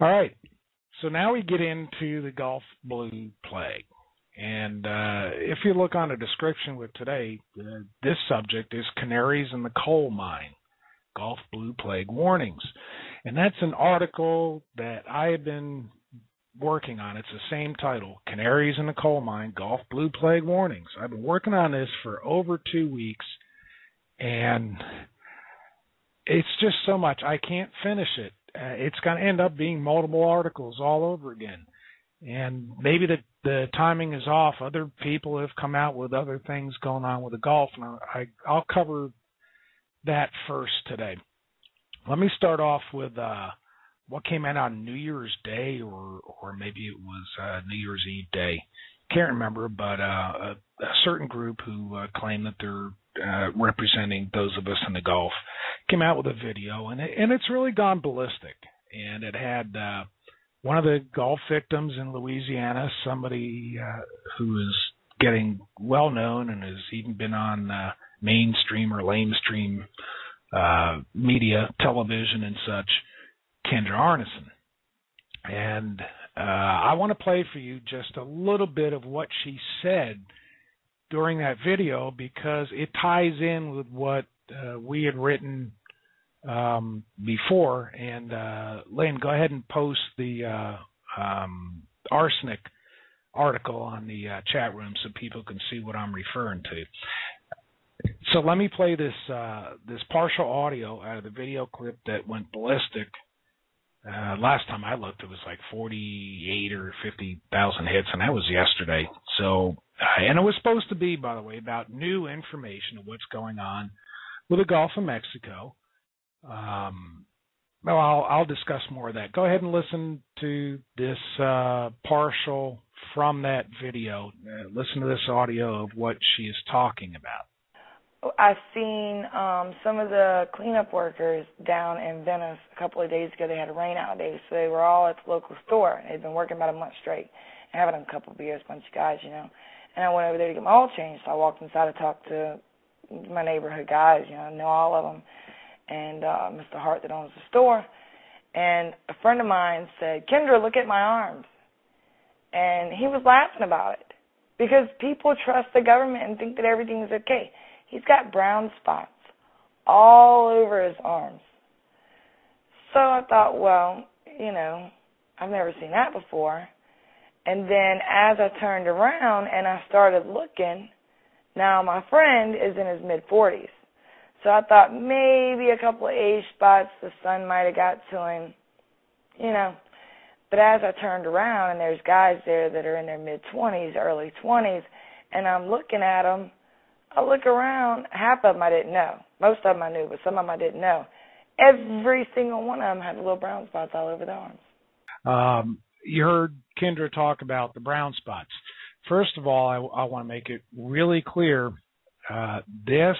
All right. So now we get into the Gulf blue plague. And uh, if you look on the description with today, uh, this subject is canaries in the coal mine, Gulf blue plague warnings. And that's an article that I have been working on. It's the same title, Canaries in the Coal Mine, Gulf Blue Plague Warnings. I've been working on this for over two weeks, and it's just so much. I can't finish it. Uh, it's going to end up being multiple articles all over again. And maybe the the timing is off. Other people have come out with other things going on with the Gulf, and I, I'll cover that first today. Let me start off with uh, what came out on New Year's Day, or or maybe it was uh, New Year's Eve Day. Can't remember, but uh, a, a certain group who uh, claim that they're uh, representing those of us in the Gulf came out with a video, and it, and it's really gone ballistic. And it had uh, one of the Gulf victims in Louisiana, somebody uh, who is getting well known and has even been on uh, mainstream or lamestream uh, media, television, and such, Kindra Arnesen. And uh, I want to play for you just a little bit of what she said during that video because it ties in with what uh, we had written um, before. And uh, Lynn, go ahead and post the uh, um, arsenic article on the uh, chat room so people can see what I'm referring to. So let me play this uh, this partial audio out of the video clip that went ballistic. Uh, last time I looked, it was like 48 or 50,000 hits, and that was yesterday. So, uh, and it was supposed to be, by the way, about new information of what's going on with the Gulf of Mexico. Um, well, I'll, I'll discuss more of that. Go ahead and listen to this uh, partial from that video. Uh, listen to this audio of what she is talking about. I've seen um, some of the cleanup workers down in Venice a couple of days ago. They had a rain out day, so they were all at the local store. They'd been working about a month straight, having a couple of beers, bunch of guys, you know. And I went over there to get my oil changed. So I walked inside to talk to my neighborhood guys. You know, I know all of them, and uh, Mr. Hart that owns the store. And a friend of mine said, "Kindra, look at my arms," and he was laughing about it because people trust the government and think that everything's okay He's got brown spots all over his arms. So I thought, well, you know, I've never seen that before. And then as I turned around and I started looking, now my friend is in his mid 40s. So I thought maybe a couple of age spots the sun might have got to him, you know. But as I turned around and there's guys there that are in their mid 20s, early 20s, and I'm looking at them I look around, half of them I didn't know. Most of them I knew, but some of them I didn't know. Every single one of them had little brown spots all over their arms. Um, you heard Kindra talk about the brown spots. First of all, I, I want to make it really clear uh, this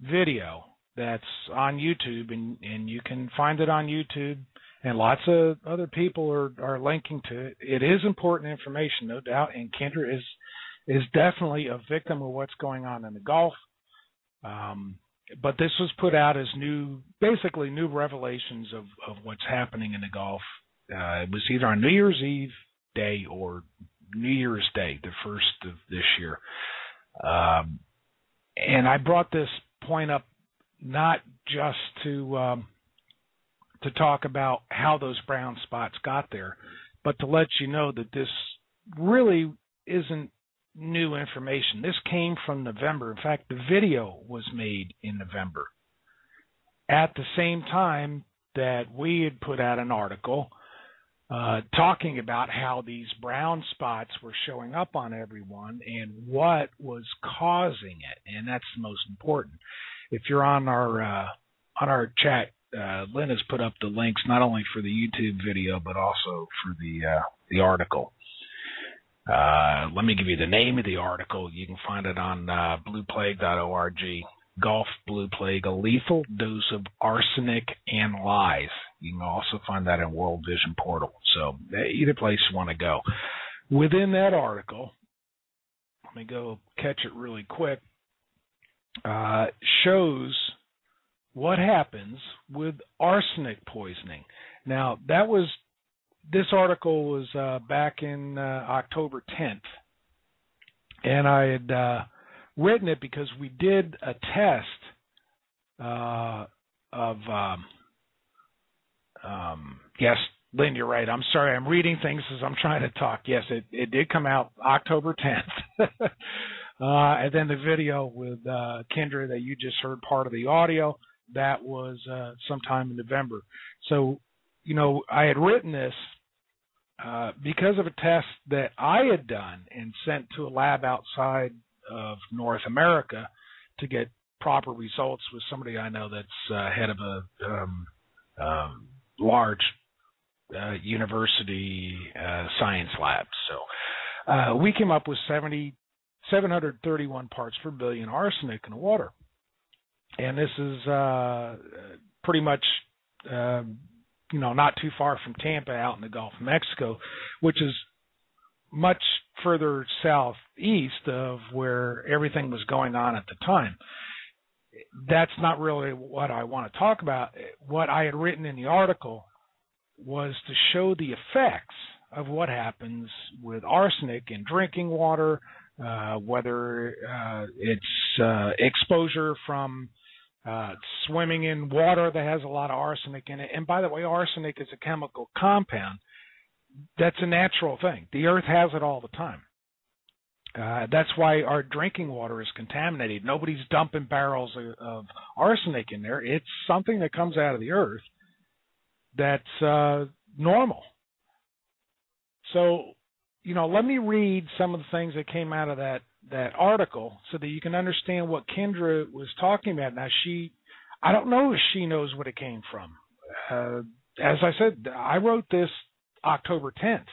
video that's on YouTube, and, and you can find it on YouTube, and lots of other people are, are linking to it. It is important information, no doubt, and Kindra is is definitely a victim of what's going on in the Gulf. Um, but this was put out as new, basically new revelations of, of what's happening in the Gulf. Uh, it was either on New Year's Eve day or New Year's Day, the first of this year. Um, and I brought this point up not just to um, to talk about how those brown spots got there, but to let you know that this really isn't new information. This came from November. In fact, the video was made in November. At the same time that we had put out an article uh, talking about how these brown spots were showing up on everyone and what was causing it, and that's the most important. If you're on our uh, on our chat, uh, Lynn has put up the links not only for the YouTube video but also for the uh, the article. Uh, let me give you the name of the article. You can find it on blueplague.org. Gulf Blue Plague, a lethal dose of arsenic and lies. You can also find that in World Vision Portal. So either place you want to go. Within that article, let me go catch it really quick. Uh, shows what happens with arsenic poisoning. Now that was this article was uh, back in uh, October 10th, and I had uh, written it because we did a test uh, of um, um, yes, Lynn, you're right. I'm sorry. I'm reading things as I'm trying to talk. Yes, it, it did come out October 10th. uh, and then the video with uh, Kindra that you just heard part of the audio, that was uh, sometime in November. So, you know, I had written this uh, because of a test that I had done and sent to a lab outside of North America to get proper results with somebody I know that's uh, head of a um, um, large uh, university uh, science lab. So uh, we came up with 70, 731 parts per billion arsenic in the water. And this is uh, pretty much, um, you know, not too far from Tampa out in the Gulf of Mexico, which is much further southeast of where everything was going on at the time that's not really what I want to talk about. What I had written in the article was to show the effects of what happens with arsenic in drinking water, uh, whether uh, it's uh, exposure from uh, swimming in water that has a lot of arsenic in it. And by the way, arsenic is a chemical compound. That's a natural thing. The earth has it all the time. Uh, that's why our drinking water is contaminated. Nobody's dumping barrels of, of, arsenic in there. It's something that comes out of the earth that's uh, normal. So, you know, let me read some of the things that came out of that that article so that you can understand what Kindra was talking about. Now, she, I don't know if she knows what it came from. Uh, as I said, I wrote this October 10th,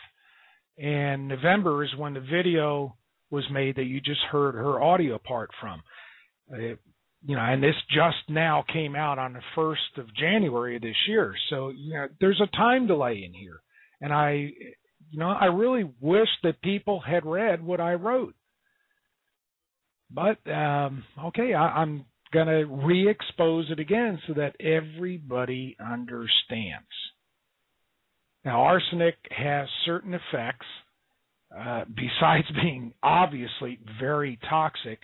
and November is when the video was made that you just heard her audio part from. It, you know, and this just now came out on the first of January of this year. So, you know, there's a time delay in here. And I, you know, I really wish that people had read what I wrote. But um, okay, I, I'm gonna re-expose it again so that everybody understands. Now, arsenic has certain effects uh, besides being obviously very toxic,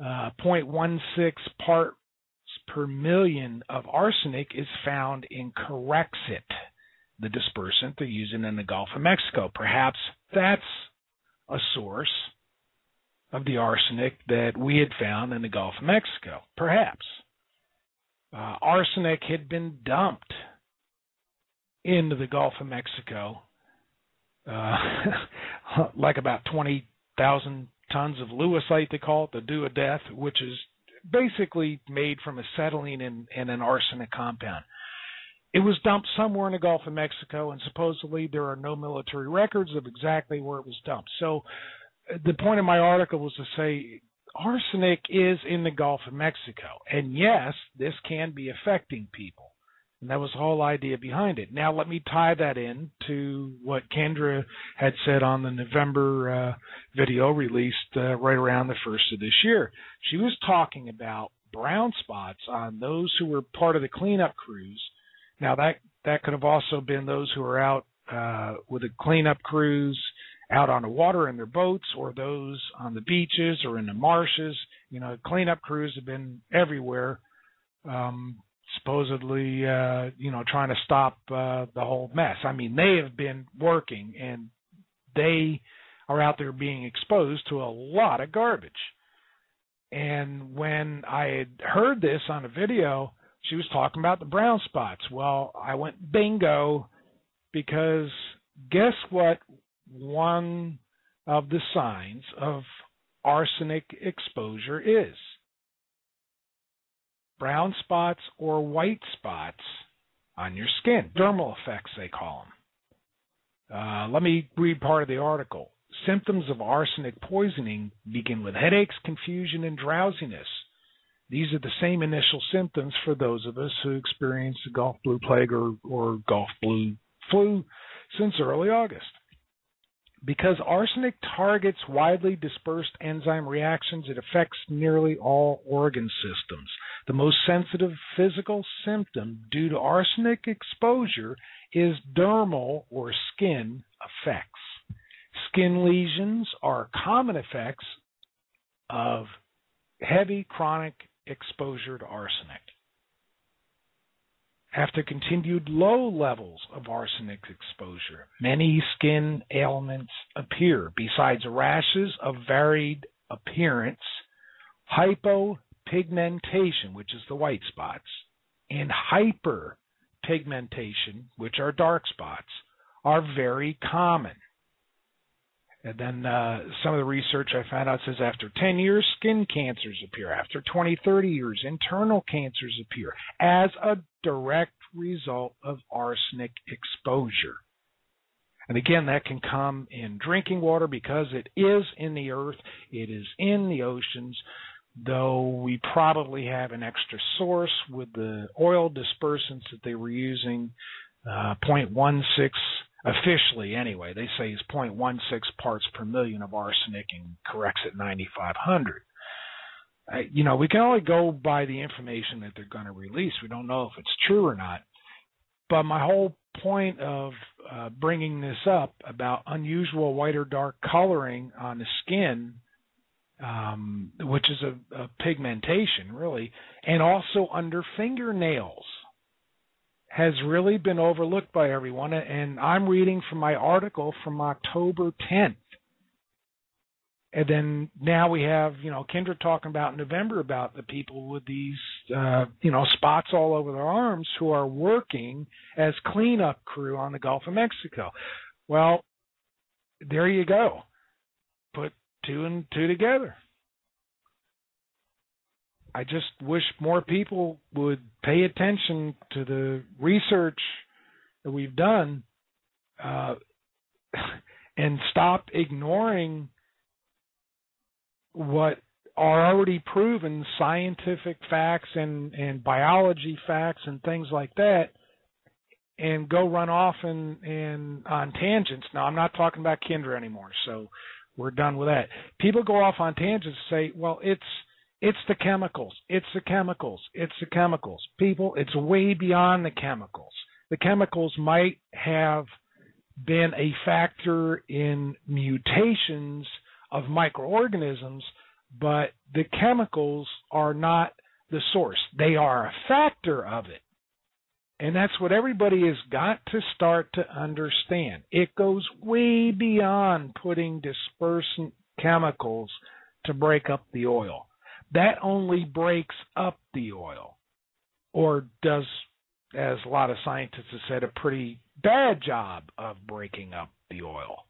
uh, 0.16 parts per million of arsenic is found in Corexit, the dispersant they're using in the Gulf of Mexico. Perhaps that's a source of the arsenic that we had found in the Gulf of Mexico. Perhaps. Uh, arsenic had been dumped into the Gulf of Mexico uh, like about 20,000 tons of lewisite, they call it, the dew of death, which is basically made from acetylene and, and an arsenic compound. It was dumped somewhere in the Gulf of Mexico, and supposedly there are no military records of exactly where it was dumped. So, the point of my article was to say arsenic is in the Gulf of Mexico, and yes, this can be affecting people. And that was the whole idea behind it. Now let me tie that in to what Kindra had said on the November uh, video released uh, right around the first of this year. She was talking about brown spots on those who were part of the cleanup crews. Now that that could have also been those who were out uh, with the cleanup crews out on the water in their boats or those on the beaches or in the marshes. You know, cleanup crews have been everywhere. Um, supposedly uh, you know trying to stop uh, the whole mess. I mean, they have been working and they are out there being exposed to a lot of garbage. And when I had heard this on a video, she was talking about the brown spots. Well, I went bingo because guess what one of the signs of arsenic exposure is? Brown spots or white spots on your skin. Dermal effects, they call them. Uh, let me read part of the article. Symptoms of arsenic poisoning begin with headaches, confusion, and drowsiness. These are the same initial symptoms for those of us who experienced the Gulf Blue Plague or, or Gulf Blue flu since early August. Because arsenic targets widely dispersed enzyme reactions, it affects nearly all organ systems. The most sensitive physical symptom due to arsenic exposure is dermal or skin effects. Skin lesions are common effects of heavy chronic exposure to arsenic. After continued low levels of arsenic exposure, many skin ailments appear. Besides rashes of varied appearance, hypopigmentation, which is the white spots, and hyperpigmentation, which are dark spots, are very common. And then uh, some of the research I found out says after 10 years, skin cancers appear. After 20, 30 years, internal cancers appear as a direct result of arsenic exposure. And again, that can come in drinking water because it is in the earth, it is in the oceans, though we probably have an extra source with the oil dispersants that they were using, uh, 0.16 officially anyway, they say is 0.16 parts per million of arsenic and Corexit 9,500. Uh, you know, we can only go by the information that they're going to release. We don't know if it's true or not. But my whole point of uh, bringing this up about unusual white or dark coloring on the skin, um, which is a, a pigmentation really, and also under fingernails has really been overlooked by everyone. And I'm reading from my article from October 10th. And then now we have, you know, Kindra talking about in November about the people with these, uh, you know, spots all over their arms who are working as cleanup crew on the Gulf of Mexico. Well, there you go. Put two and two together. I just wish more people would pay attention to the research that we've done uh, and stop ignoring what are already proven scientific facts and, and biology facts and things like that and go run off and, and on tangents. Now I'm not talking about Kindra anymore, so we're done with that. People go off on tangents and say, well, it's it's the chemicals. It's the chemicals. It's the chemicals. People, it's way beyond the chemicals. The chemicals might have been a factor in mutations of microorganisms, but the chemicals are not the source. They are a factor of it. And that's what everybody has got to start to understand. It goes way beyond putting dispersant chemicals to break up the oil that only breaks up the oil or does as a lot of scientists have said a pretty bad job of breaking up the oil.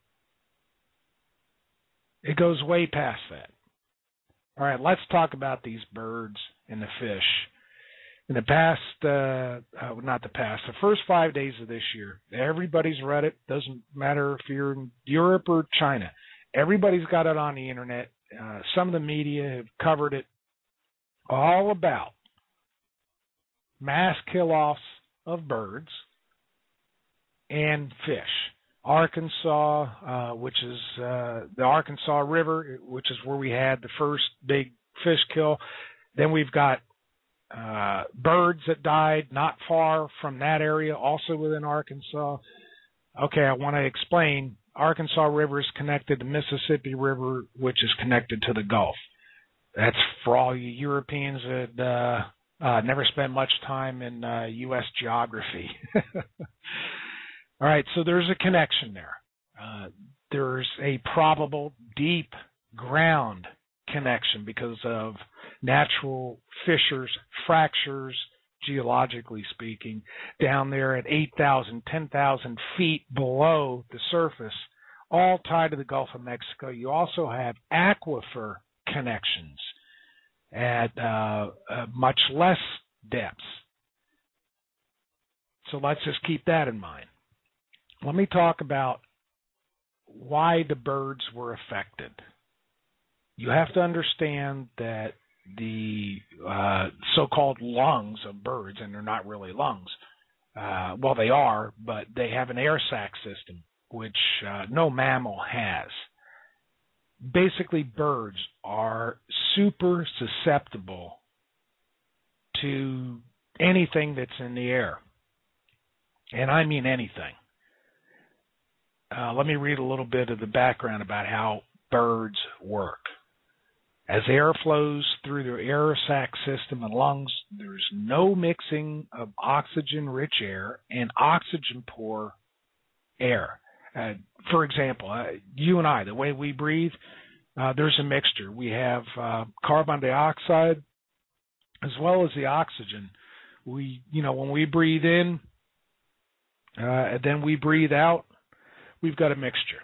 It goes way past that. All right let's talk about these birds and the fish. In the past uh, uh not the past the first five days of this year everybody's read it. Doesn't matter if you're in europe or china. Everybody's got it on the internet uh, some of the media have covered it all about mass kill offs of birds and fish. Arkansas, uh, which is uh, the Arkansas River, which is where we had the first big fish kill. Then we've got uh, birds that died not far from that area, also within Arkansas. Okay, I want to explain. Arkansas River is connected to Mississippi River, which is connected to the Gulf. That's for all you Europeans that uh, uh, never spent much time in uh, U.S. geography. all right, so there's a connection there. Uh, there's a probable deep ground connection because of natural fissures, fractures, geologically speaking, down there at 8,000, 10,000 feet below the surface, all tied to the Gulf of Mexico. You also have aquifer connections at uh, uh, much less depths. So let's just keep that in mind. Let me talk about why the birds were affected. You have to understand that the uh, so-called lungs of birds, and they're not really lungs. Uh, well, they are, but they have an air sac system which uh, no mammal has. Basically, birds are super susceptible to anything that's in the air. And I mean anything. Uh, let me read a little bit of the background about how birds work. As air flows through the air sac system and lungs, there's no mixing of oxygen rich air and oxygen poor air. Uh, for example, uh, you and I, the way we breathe, uh, there's a mixture. We have uh, carbon dioxide as well as the oxygen. We, you know, when we breathe in, uh, and then we breathe out, we've got a mixture.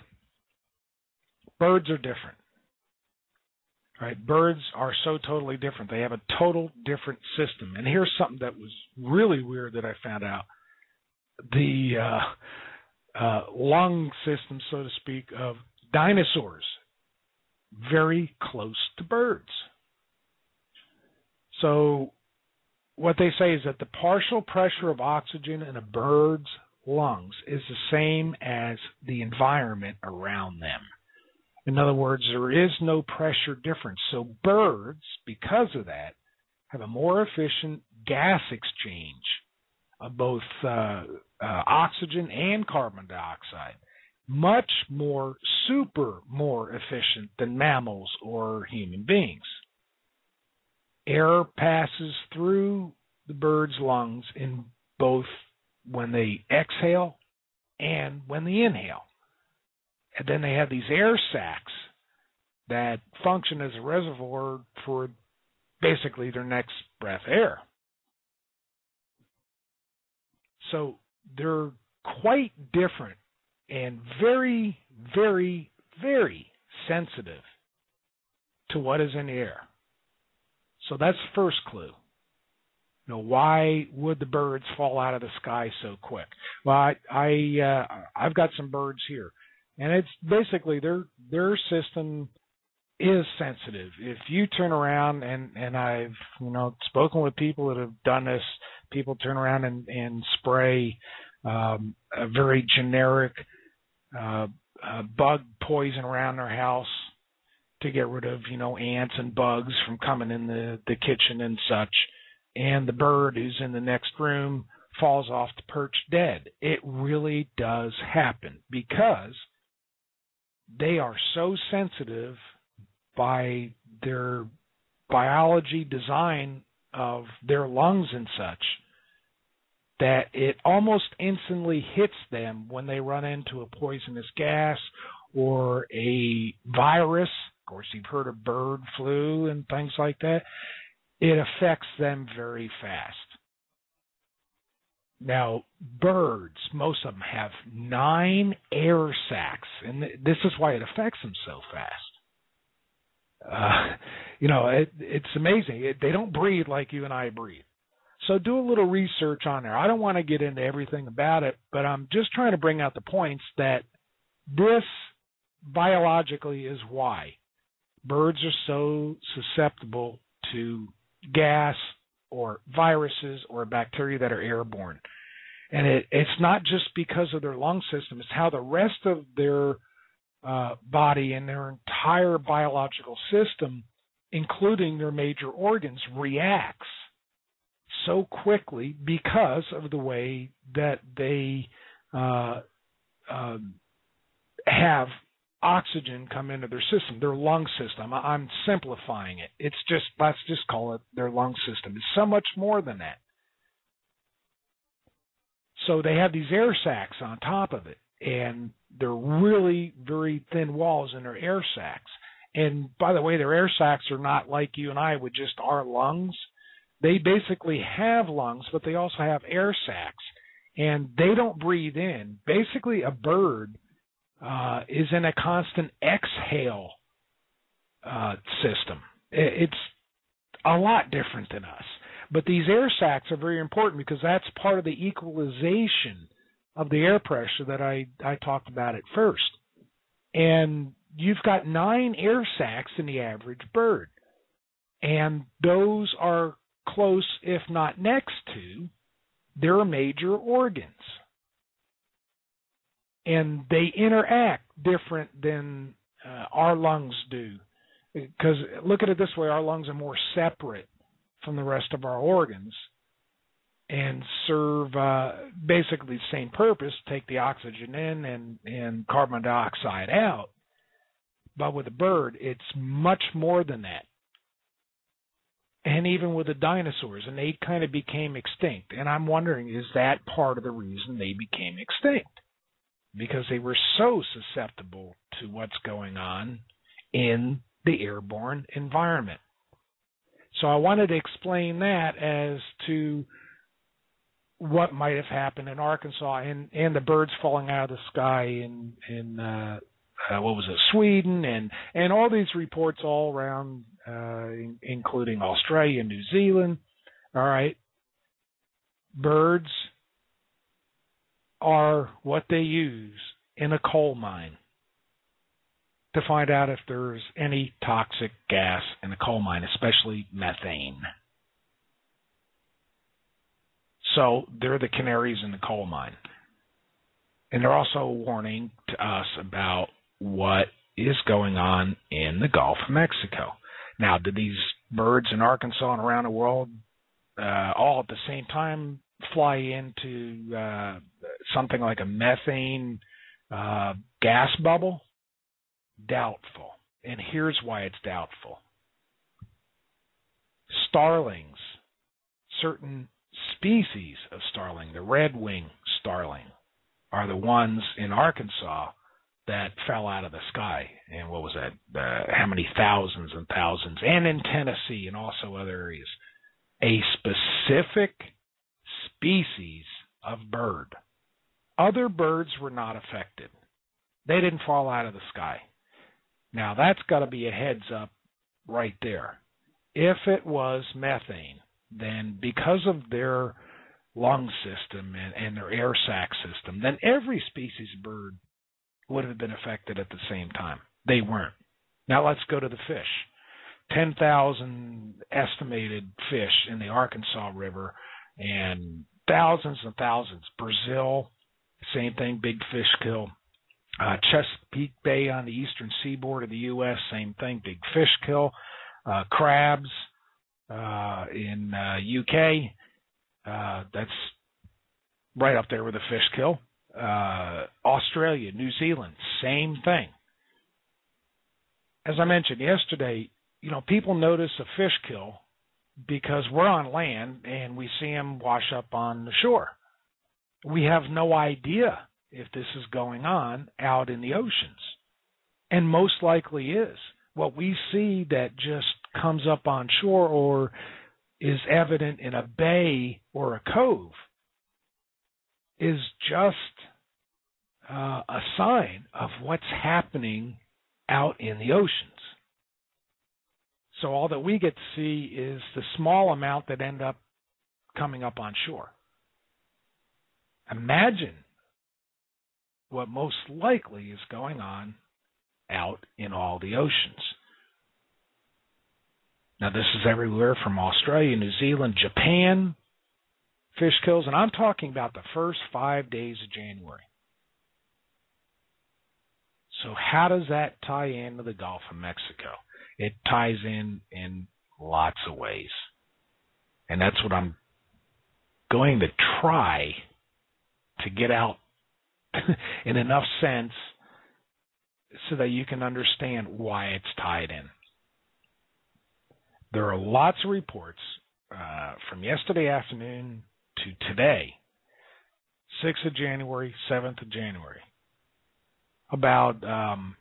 Birds are different. Right? Birds are so totally different. They have a total different system. And here's something that was really weird that I found out. The uh, uh, lung system, so to speak, of dinosaurs very close to birds. So what they say is that the partial pressure of oxygen in a bird's lungs is the same as the environment around them. In other words, there is no pressure difference. So birds, because of that, have a more efficient gas exchange of both uh, uh, oxygen and carbon dioxide. Much more, super more efficient than mammals or human beings. Air passes through the bird's lungs in both when they exhale and when they inhale. And then they have these air sacs that function as a reservoir for basically their next breath air. So they're quite different and very, very, very sensitive to what is in the air. So that's the first clue. Know, why would the birds fall out of the sky so quick? Well, I, I uh, I've got some birds here and it's basically their their system is sensitive. If you turn around and and I've you know spoken with people that have done this, people turn around and and spray um, a very generic uh, uh, bug poison around their house to get rid of you know ants and bugs from coming in the the kitchen and such, and the bird who's in the next room falls off the perch dead. It really does happen because they are so sensitive by their biology design of their lungs and such that it almost instantly hits them when they run into a poisonous gas or a virus. Of course, you've heard of bird flu and things like that. It affects them very fast. Now, birds, most of them have nine air sacs, and this is why it affects them so fast. Uh, you know, it, it's amazing. It, they don't breathe like you and I breathe. So do a little research on there. I don't want to get into everything about it, but I'm just trying to bring out the points that this biologically is why birds are so susceptible to gas or viruses or bacteria that are airborne. And it, it's not just because of their lung system, it's how the rest of their uh, body and their entire biological system, including their major organs, reacts so quickly because of the way that they uh, uh, have oxygen come into their system, their lung system. I'm simplifying it. It's just let's just call it their lung system. It's so much more than that. So they have these air sacs on top of it, and they're really very thin walls in their air sacs. And by the way, their air sacs are not like you and I with just our lungs. They basically have lungs, but they also have air sacs, and they don't breathe in. Basically, a bird uh, is in a constant exhale uh, system. It's a lot different than us. But these air sacs are very important because that's part of the equalization of the air pressure that I, I talked about at first. And you've got nine air sacs in the average bird. And those are close, if not next to, their major organs. And they interact different than uh, our lungs do. Because look at it this way: our lungs are more separate from the rest of our organs and serve uh, basically the same purpose take the oxygen in and, and carbon dioxide out. But with a bird, it's much more than that. And even with the dinosaurs, and they kind of became extinct. And I'm wondering, is that part of the reason they became extinct? Because they were so susceptible to what's going on in the airborne environment. So I wanted to explain that as to what might have happened in Arkansas and and the birds falling out of the sky in in uh, uh, what was it Sweden and and all these reports all around uh, in, including Australia, New Zealand. All right, birds are what they use in a coal mine to find out if there's any toxic gas in a coal mine, especially methane. So they're the canaries in the coal mine. And they're also warning to us about what is going on in the Gulf of Mexico. Now, did these birds in Arkansas and around the world uh, all at the same time fly into uh, something like a methane uh, gas bubble? Doubtful. And here's why it's doubtful. Starlings, certain species of starling, the red wing starling, are the ones in Arkansas that fell out of the sky. And what was that? Uh, how many thousands and thousands? And in Tennessee and also other areas. A specific species of bird. Other birds were not affected. They didn't fall out of the sky. Now that's got to be a heads up right there. If it was methane, then because of their lung system and, and their air sac system, then every species of bird would have been affected at the same time. They weren't. Now let's go to the fish. 10,000 estimated fish in the Arkansas River and thousands and thousands. Brazil, same thing, big fish kill. Uh, Chesapeake Bay on the eastern seaboard of the U.S., same thing, big fish kill. Uh, crabs, uh, in uh, UK. Uh, that's right up there with a fish kill. Uh, Australia, New Zealand, same thing. As I mentioned yesterday, you know, people notice a fish kill because we're on land and we see them wash up on the shore. We have no idea if this is going on out in the oceans, and most likely is. What we see that just comes up on shore or is evident in a bay or a cove is just uh, a sign of what's happening out in the oceans. So all that we get to see is the small amount that end up coming up on shore. Imagine what most likely is going on out in all the oceans. Now, this is everywhere from Australia, New Zealand, Japan, fish kills, and I'm talking about the first five days of January. So, how does that tie into the Gulf of Mexico? It ties in in lots of ways. And that's what I'm going to try to get out in enough sense so that you can understand why it's tied in. There are lots of reports uh, from yesterday afternoon to today, 6th of January, 7th of January, about um,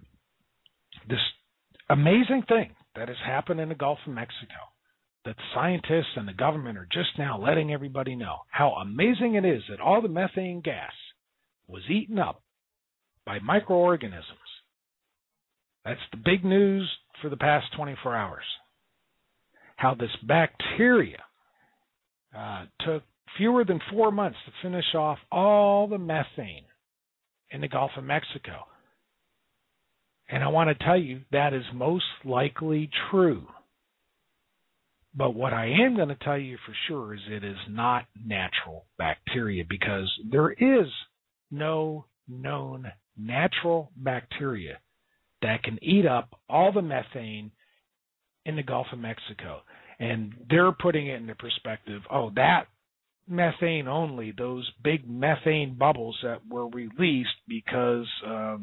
this amazing thing that has happened in the Gulf of Mexico that scientists and the government are just now letting everybody know how amazing it is that all the methane gas was eaten up by microorganisms. That's the big news for the past 24 hours how this bacteria uh, took fewer than four months to finish off all the methane in the Gulf of Mexico. And I want to tell you that is most likely true. But what I am going to tell you for sure is it is not natural bacteria because there is no known natural bacteria that can eat up all the methane in the Gulf of Mexico. And they're putting it into perspective. Oh, that methane only, those big methane bubbles that were released because of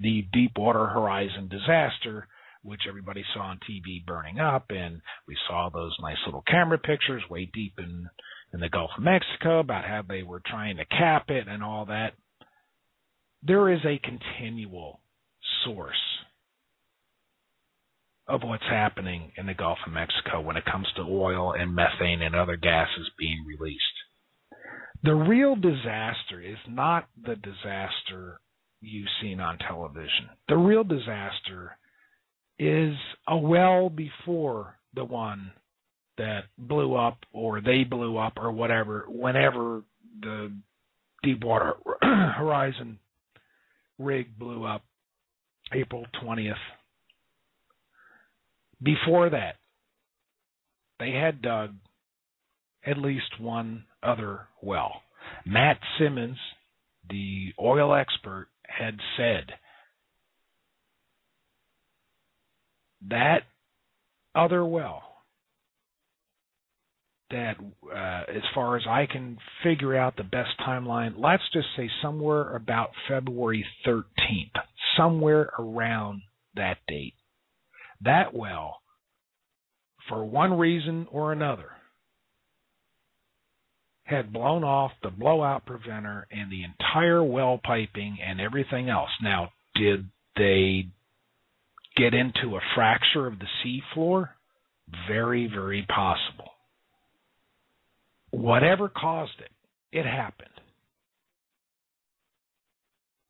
the Deepwater Horizon disaster, which everybody saw on TV burning up, and we saw those nice little camera pictures way deep in in the Gulf of Mexico about how they were trying to cap it and all that. There is a continual source of what's happening in the Gulf of Mexico when it comes to oil and methane and other gases being released. The real disaster is not the disaster you've seen on television. The real disaster is a well before the one that blew up or they blew up or whatever whenever the Deepwater Horizon rig blew up April 20th before that, they had dug at least one other well. Matt Simmons, the oil expert, had said. That other well that uh, as far as I can figure out the best timeline, let's just say somewhere about February 13th, somewhere around that date. That well, for one reason or another, had blown off the blowout preventer and the entire well piping and everything else. Now, did they get into a fracture of the seafloor? Very, very possible. Whatever caused it, it happened.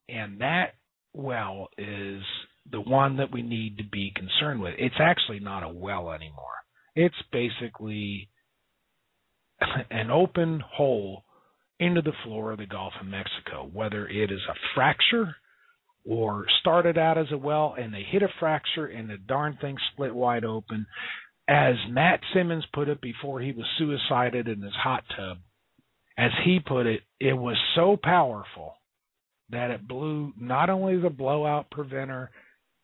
And that well is the one that we need to be concerned with. It's actually not a well anymore. It's basically an open hole into the floor of the Gulf of Mexico, whether it is a fracture or started out as a well and they hit a fracture and the darn thing split wide open. As Matt Simmons put it before he was suicided in his hot tub, as he put it, it was so powerful that it blew not only the blowout preventer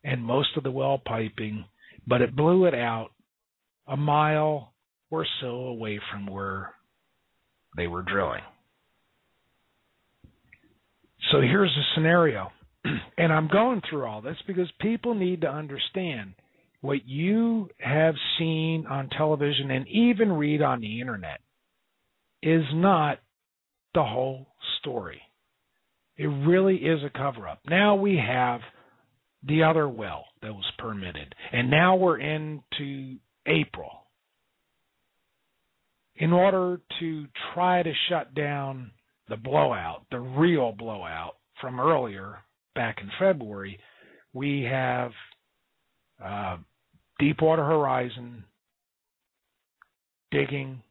and most of the well piping, but it blew it out a mile or so away from where they were drilling. So here's a scenario. And I'm going through all this because people need to understand what you have seen on television and even read on the internet is not the whole story. It really is a cover up. Now we have the other well that was permitted. And now we're into April. In order to try to shut down the blowout, the real blowout from earlier back in February, we have uh, Deepwater Horizon digging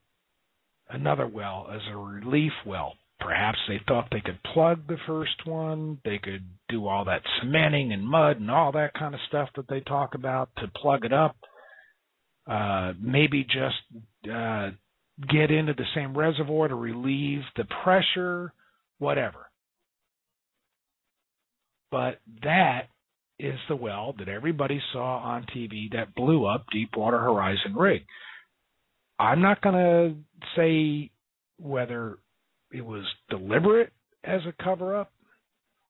another well as a relief well Perhaps they thought they could plug the first one. They could do all that cementing and mud and all that kind of stuff that they talk about to plug it up. Uh, maybe just uh, get into the same reservoir to relieve the pressure, whatever. But that is the well that everybody saw on TV that blew up Deepwater Horizon rig. I'm not going to say whether it was deliberate as a cover up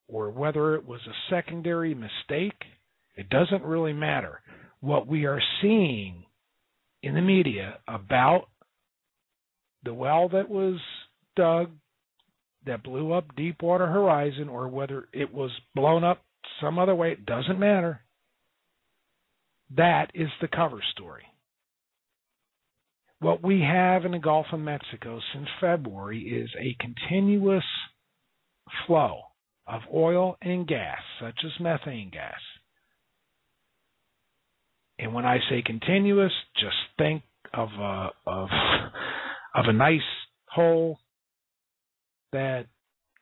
or whether it was a secondary mistake, it doesn't really matter. What we are seeing in the media about the well that was dug that blew up Deepwater Horizon or whether it was blown up some other way, it doesn't matter. That is the cover story. What we have in the Gulf of Mexico since February is a continuous flow of oil and gas, such as methane gas. And when I say continuous, just think of a, of, of a nice hole that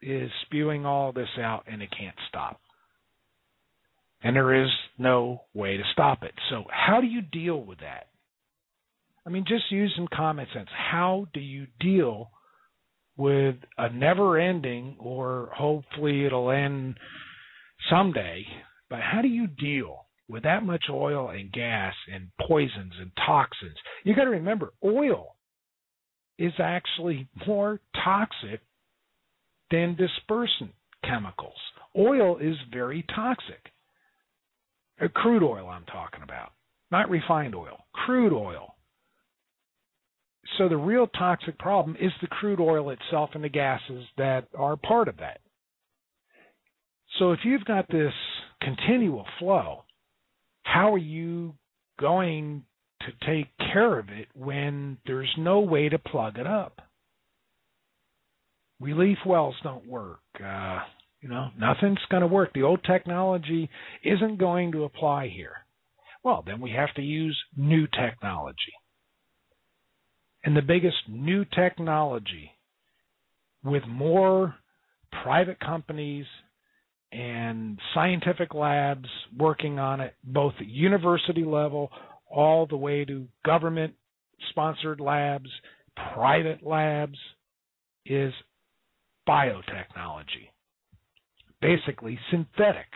is spewing all this out and it can't stop. And there is no way to stop it. So, how do you deal with that? I mean, just use some common sense. How do you deal with a never ending, or hopefully it'll end someday, but how do you deal with that much oil and gas and poisons and toxins? You got to remember, oil is actually more toxic than dispersant chemicals. Oil is very toxic. Uh, crude oil, I'm talking about, not refined oil, crude oil. So the real toxic problem is the crude oil itself and the gases that are part of that. So if you've got this continual flow, how are you going to take care of it when there's no way to plug it up? Relief wells don't work. Uh, you know, nothing's going to work. The old technology isn't going to apply here. Well, then we have to use new technology. And the biggest new technology with more private companies and scientific labs working on it, both at university level all the way to government sponsored labs, private labs, is biotechnology. Basically, synthetic.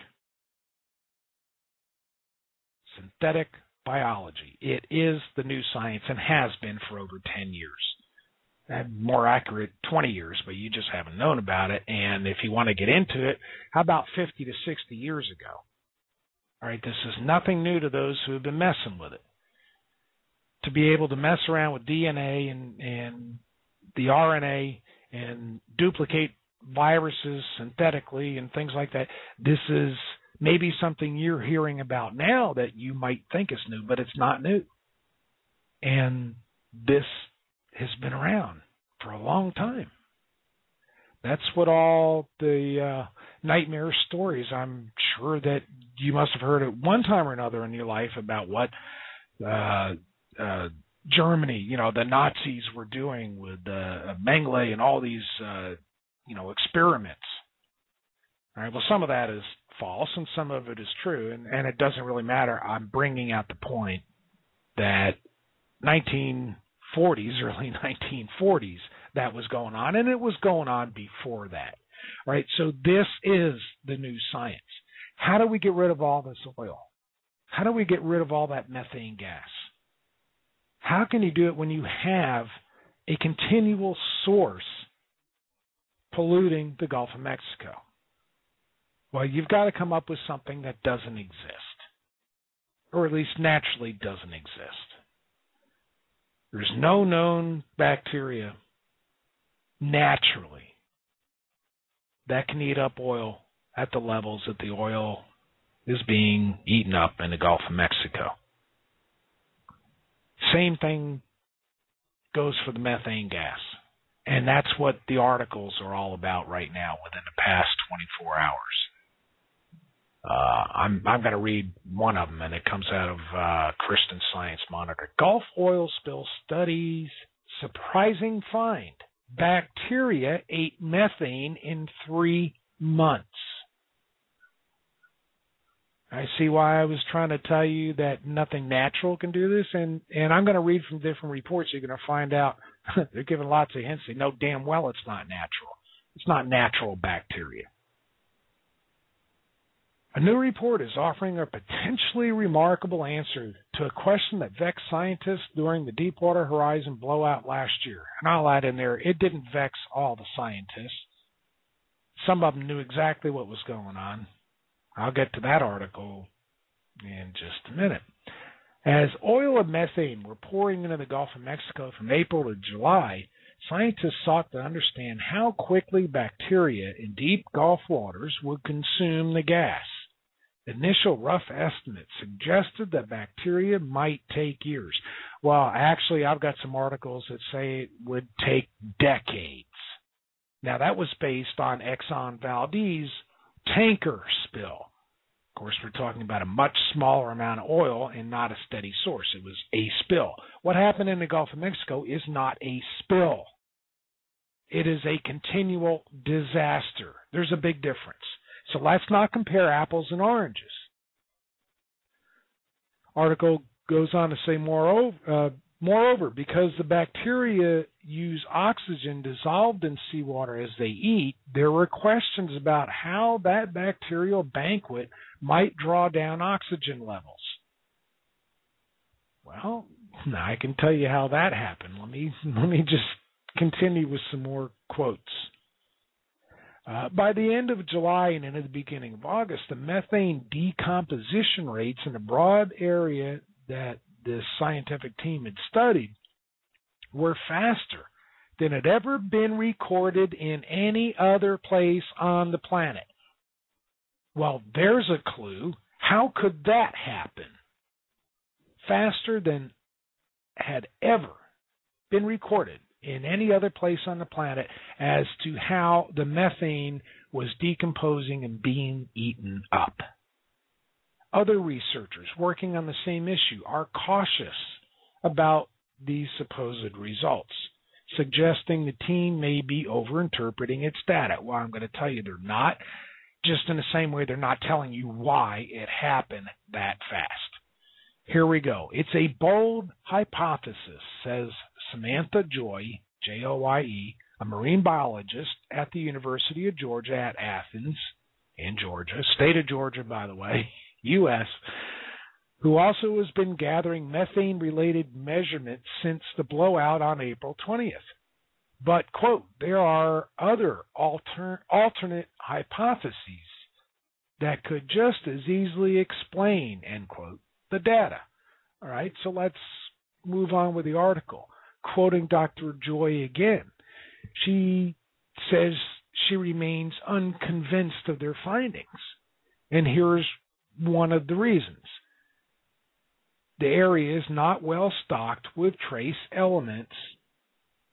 Synthetic biology. It is the new science and has been for over 10 years. More accurate, 20 years, but you just haven't known about it. And if you want to get into it, how about 50 to 60 years ago? All right, this is nothing new to those who have been messing with it. To be able to mess around with DNA and, and the RNA and duplicate viruses synthetically and things like that, this is maybe something you're hearing about now that you might think is new, but it's not new. And this has been around for a long time. That's what all the uh, nightmare stories. I'm sure that you must have heard at one time or another in your life about what uh, uh, Germany, you know, the Nazis were doing with uh, Mengele and all these, uh, you know, experiments. All right. Well, some of that is false and some of it is true, and, and it doesn't really matter. I'm bringing out the point that 1940s, early 1940s, that was going on, and it was going on before that. Right. So this is the new science. How do we get rid of all this oil? How do we get rid of all that methane gas? How can you do it when you have a continual source polluting the Gulf of Mexico? Well, you've got to come up with something that doesn't exist, or at least naturally doesn't exist. There's no known bacteria naturally that can eat up oil at the levels that the oil is being eaten up in the Gulf of Mexico. Same thing goes for the methane gas. And that's what the articles are all about right now within the past 24 hours. Uh, I'm I'm going to read one of them, and it comes out of uh, Christian Science Monitor. Gulf oil spill studies surprising find: bacteria ate methane in three months. I see why I was trying to tell you that nothing natural can do this, and and I'm going to read from different reports. You're going to find out they're giving lots of hints. They know damn well it's not natural. It's not natural bacteria. A new report is offering a potentially remarkable answer to a question that vexed scientists during the Deepwater Horizon blowout last year. And I'll add in there, it didn't vex all the scientists. Some of them knew exactly what was going on. I'll get to that article in just a minute. As oil and methane were pouring into the Gulf of Mexico from April to July, scientists sought to understand how quickly bacteria in deep Gulf waters would consume the gas. Initial rough estimates suggested that bacteria might take years. Well, actually, I've got some articles that say it would take decades. Now, that was based on Exxon Valdez tanker spill. Of course, we're talking about a much smaller amount of oil and not a steady source. It was a spill. What happened in the Gulf of Mexico is not a spill. It is a continual disaster. There's a big difference. So let's not compare apples and oranges. Article goes on to say, moreover, uh, Moreover, because the bacteria use oxygen dissolved in seawater as they eat, there were questions about how that bacterial banquet might draw down oxygen levels. Well, I can tell you how that happened. Let me let me just continue with some more quotes. Uh, by the end of July and into the beginning of August, the methane decomposition rates in a broad area that this scientific team had studied were faster than had ever been recorded in any other place on the planet. Well, there's a clue. How could that happen? Faster than had ever been recorded in any other place on the planet as to how the methane was decomposing and being eaten up. Other researchers working on the same issue are cautious about these supposed results, suggesting the team may be overinterpreting its data. Well, I'm going to tell you they're not, just in the same way they're not telling you why it happened that fast. Here we go. It's a bold hypothesis, says Samantha Joye, J O Y E, a marine biologist at the University of Georgia at Athens in Georgia, state of Georgia, by the way, U.S., who also has been gathering methane related measurements since the blowout on April 20th. But, quote, there are other alter- alternate hypotheses that could just as easily explain, end quote, the data. All right, so let's move on with the article. Quoting Dr. Joye again, she says she remains unconvinced of their findings. And here's one of the reasons. The area is not well stocked with trace elements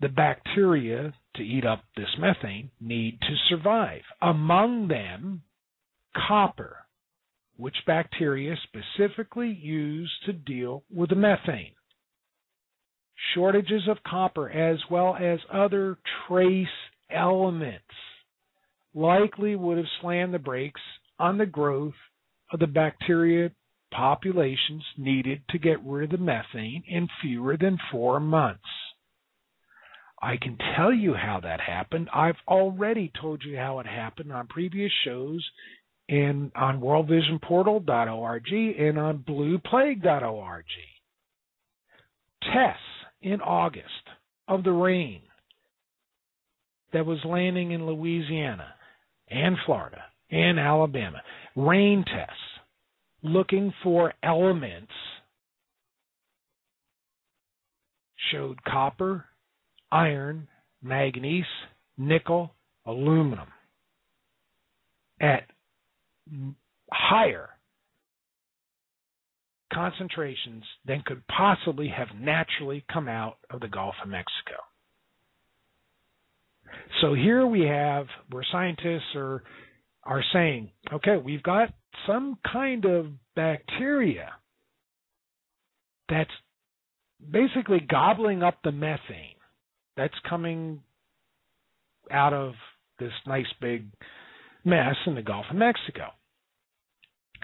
the bacteria to eat up this methane need to survive. Among them, copper, which bacteria specifically use to deal with the methane. Shortages of copper as well as other trace elements likely would have slammed the brakes on the growth of the bacteria populations needed to get rid of the methane in fewer than four months. I can tell you how that happened. I've already told you how it happened on previous shows and on worldvisionportal.org and on blueplague.org. Tests in August of the rain that was landing in Louisiana and Florida and Alabama. Rain tests looking for elements showed copper, iron, manganese, nickel, aluminum at higher concentrations than could possibly have naturally come out of the Gulf of Mexico. So here we have where scientists are are saying, okay, we've got some kind of bacteria that's basically gobbling up the methane that's coming out of this nice big mess in the Gulf of Mexico.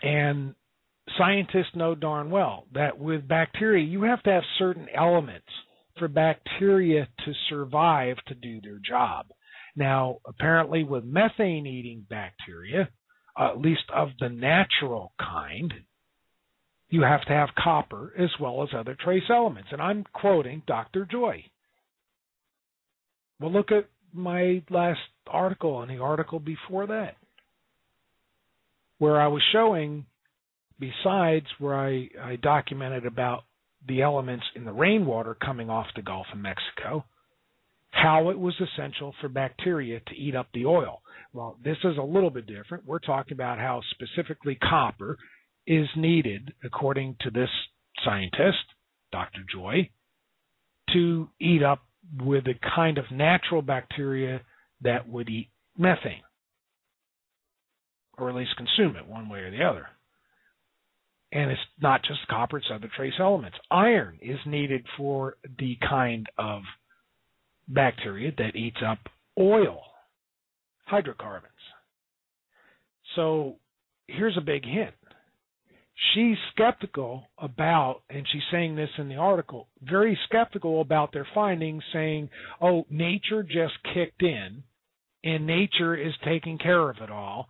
And scientists know darn well that with bacteria, you have to have certain elements for bacteria to survive to do their job. Now, apparently, with methane eating bacteria, at least of the natural kind, you have to have copper as well as other trace elements. And I'm quoting Dr. Joye. Well, look at my last article and the article before that where I was showing, besides where I, I documented about the elements in the rainwater coming off the Gulf of Mexico, how it was essential for bacteria to eat up the oil. Well, this is a little bit different. We're talking about how specifically copper is needed, according to this scientist, Dr. Joye, to eat up with the kind of natural bacteria that would eat methane or at least consume it one way or the other. And it's not just copper, it's other trace elements. Iron is needed for the kind of bacteria that eats up oil, hydrocarbons. So here's a big hint. she's skeptical about, and she's saying this in the article, very skeptical about their findings, saying, oh, nature just kicked in and nature is taking care of it all.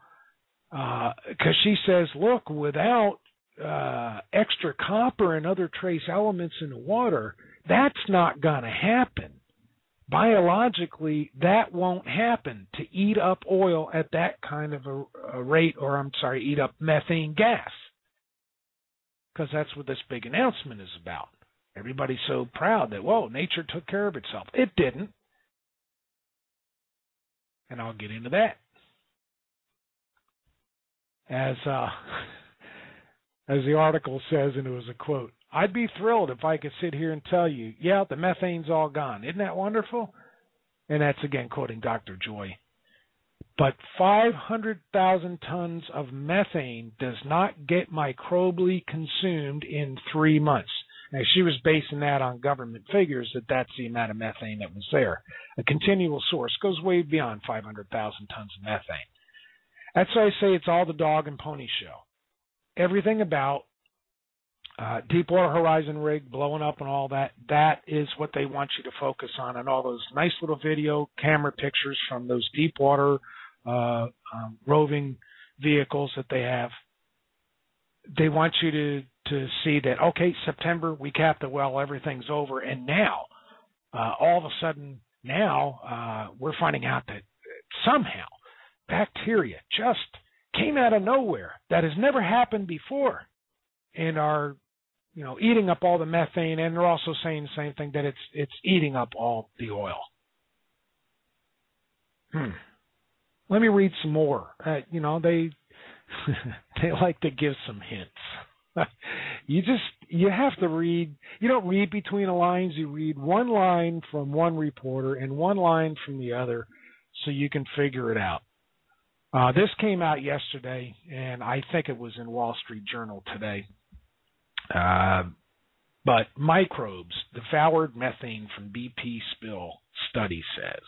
Because uh, she says, look, without uh, extra copper and other trace elements in the water, that's not going to happen. Biologically, that won't happen to eat up oil at that kind of a, a rate, or I'm sorry, eat up methane gas because that's what this big announcement is about. Everybody's so proud that, whoa, nature took care of itself. It didn't. And I'll get into that. As uh, as the article says, and it was a quote, I'd be thrilled if I could sit here and tell you, yeah, the methane's all gone. Isn't that wonderful? And that's again quoting Dr. Joye but 500,000 tons of methane does not get microbially consumed in three months. Now, she was basing that on government figures that that's the amount of methane that was there. A continual source goes way beyond 500,000 tons of methane. That's why I say it's all the dog and pony show. Everything about uh, Deepwater Horizon rig blowing up and all that, that is what they want you to focus on, and all those nice little video camera pictures from those Deepwater uh, um, roving vehicles that they have. They want you to to see that okay, September we capped the well, everything's over, and now uh, all of a sudden now uh, we're finding out that somehow bacteria just came out of nowhere that has never happened before and are you know eating up all the methane and they're also saying the same thing that it's it's eating up all the oil hmm let me read some more. Uh, you know, they they like to give some hints. you just you have to read. You don't read between the lines. You read one line from one reporter and one line from the other, so you can figure it out. Uh, this came out yesterday, and I think it was in Wall Street Journal today. Uh, but microbes, devoured methane from BP spill study says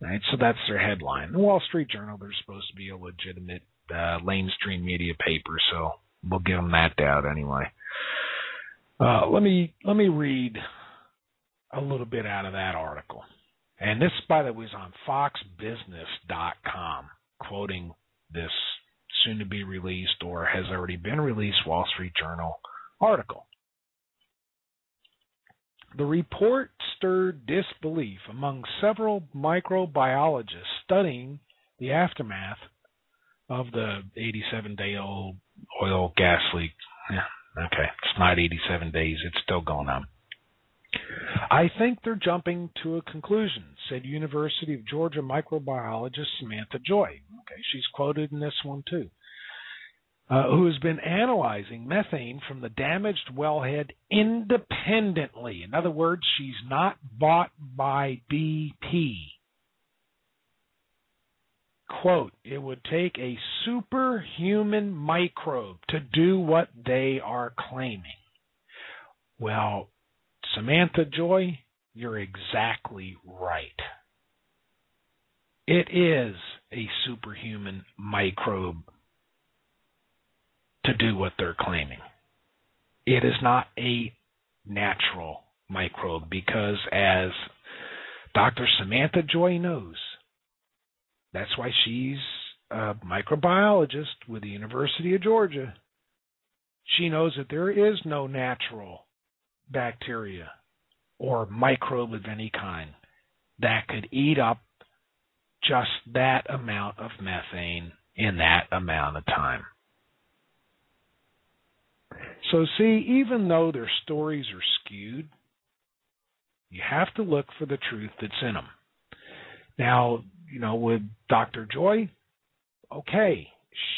Right, so that's their headline. The Wall Street Journal, they're supposed to be a legitimate uh, mainstream media paper, so we'll give them that doubt anyway. Uh, let me let me read a little bit out of that article. And this, by the way, is on FoxBusiness.com, quoting this soon to be released or has already been released Wall Street Journal article. The report stirred disbelief among several microbiologists studying the aftermath of the 87 day old oil gas leak. Yeah, okay, it's not 87 days, it's still going on. I think they're jumping to a conclusion, said University of Georgia microbiologist Samantha Joye. Okay, she's quoted in this one too uh, who has been analyzing methane from the damaged wellhead independently. In other words, she's not bought by BP. Quote, it would take a superhuman microbe to do what they are claiming. Well, Samantha Joye, you're exactly right. It is a superhuman microbe to do what they're claiming. It is not a natural microbe because, as Dr. Samantha Joye knows, that's why she's a microbiologist with the University of Georgia. She knows that there is no natural bacteria or microbe of any kind that could eat up just that amount of methane in that amount of time. So, see, even though their stories are skewed, you have to look for the truth that's in them. Now, you know, with Dr. Joye, okay,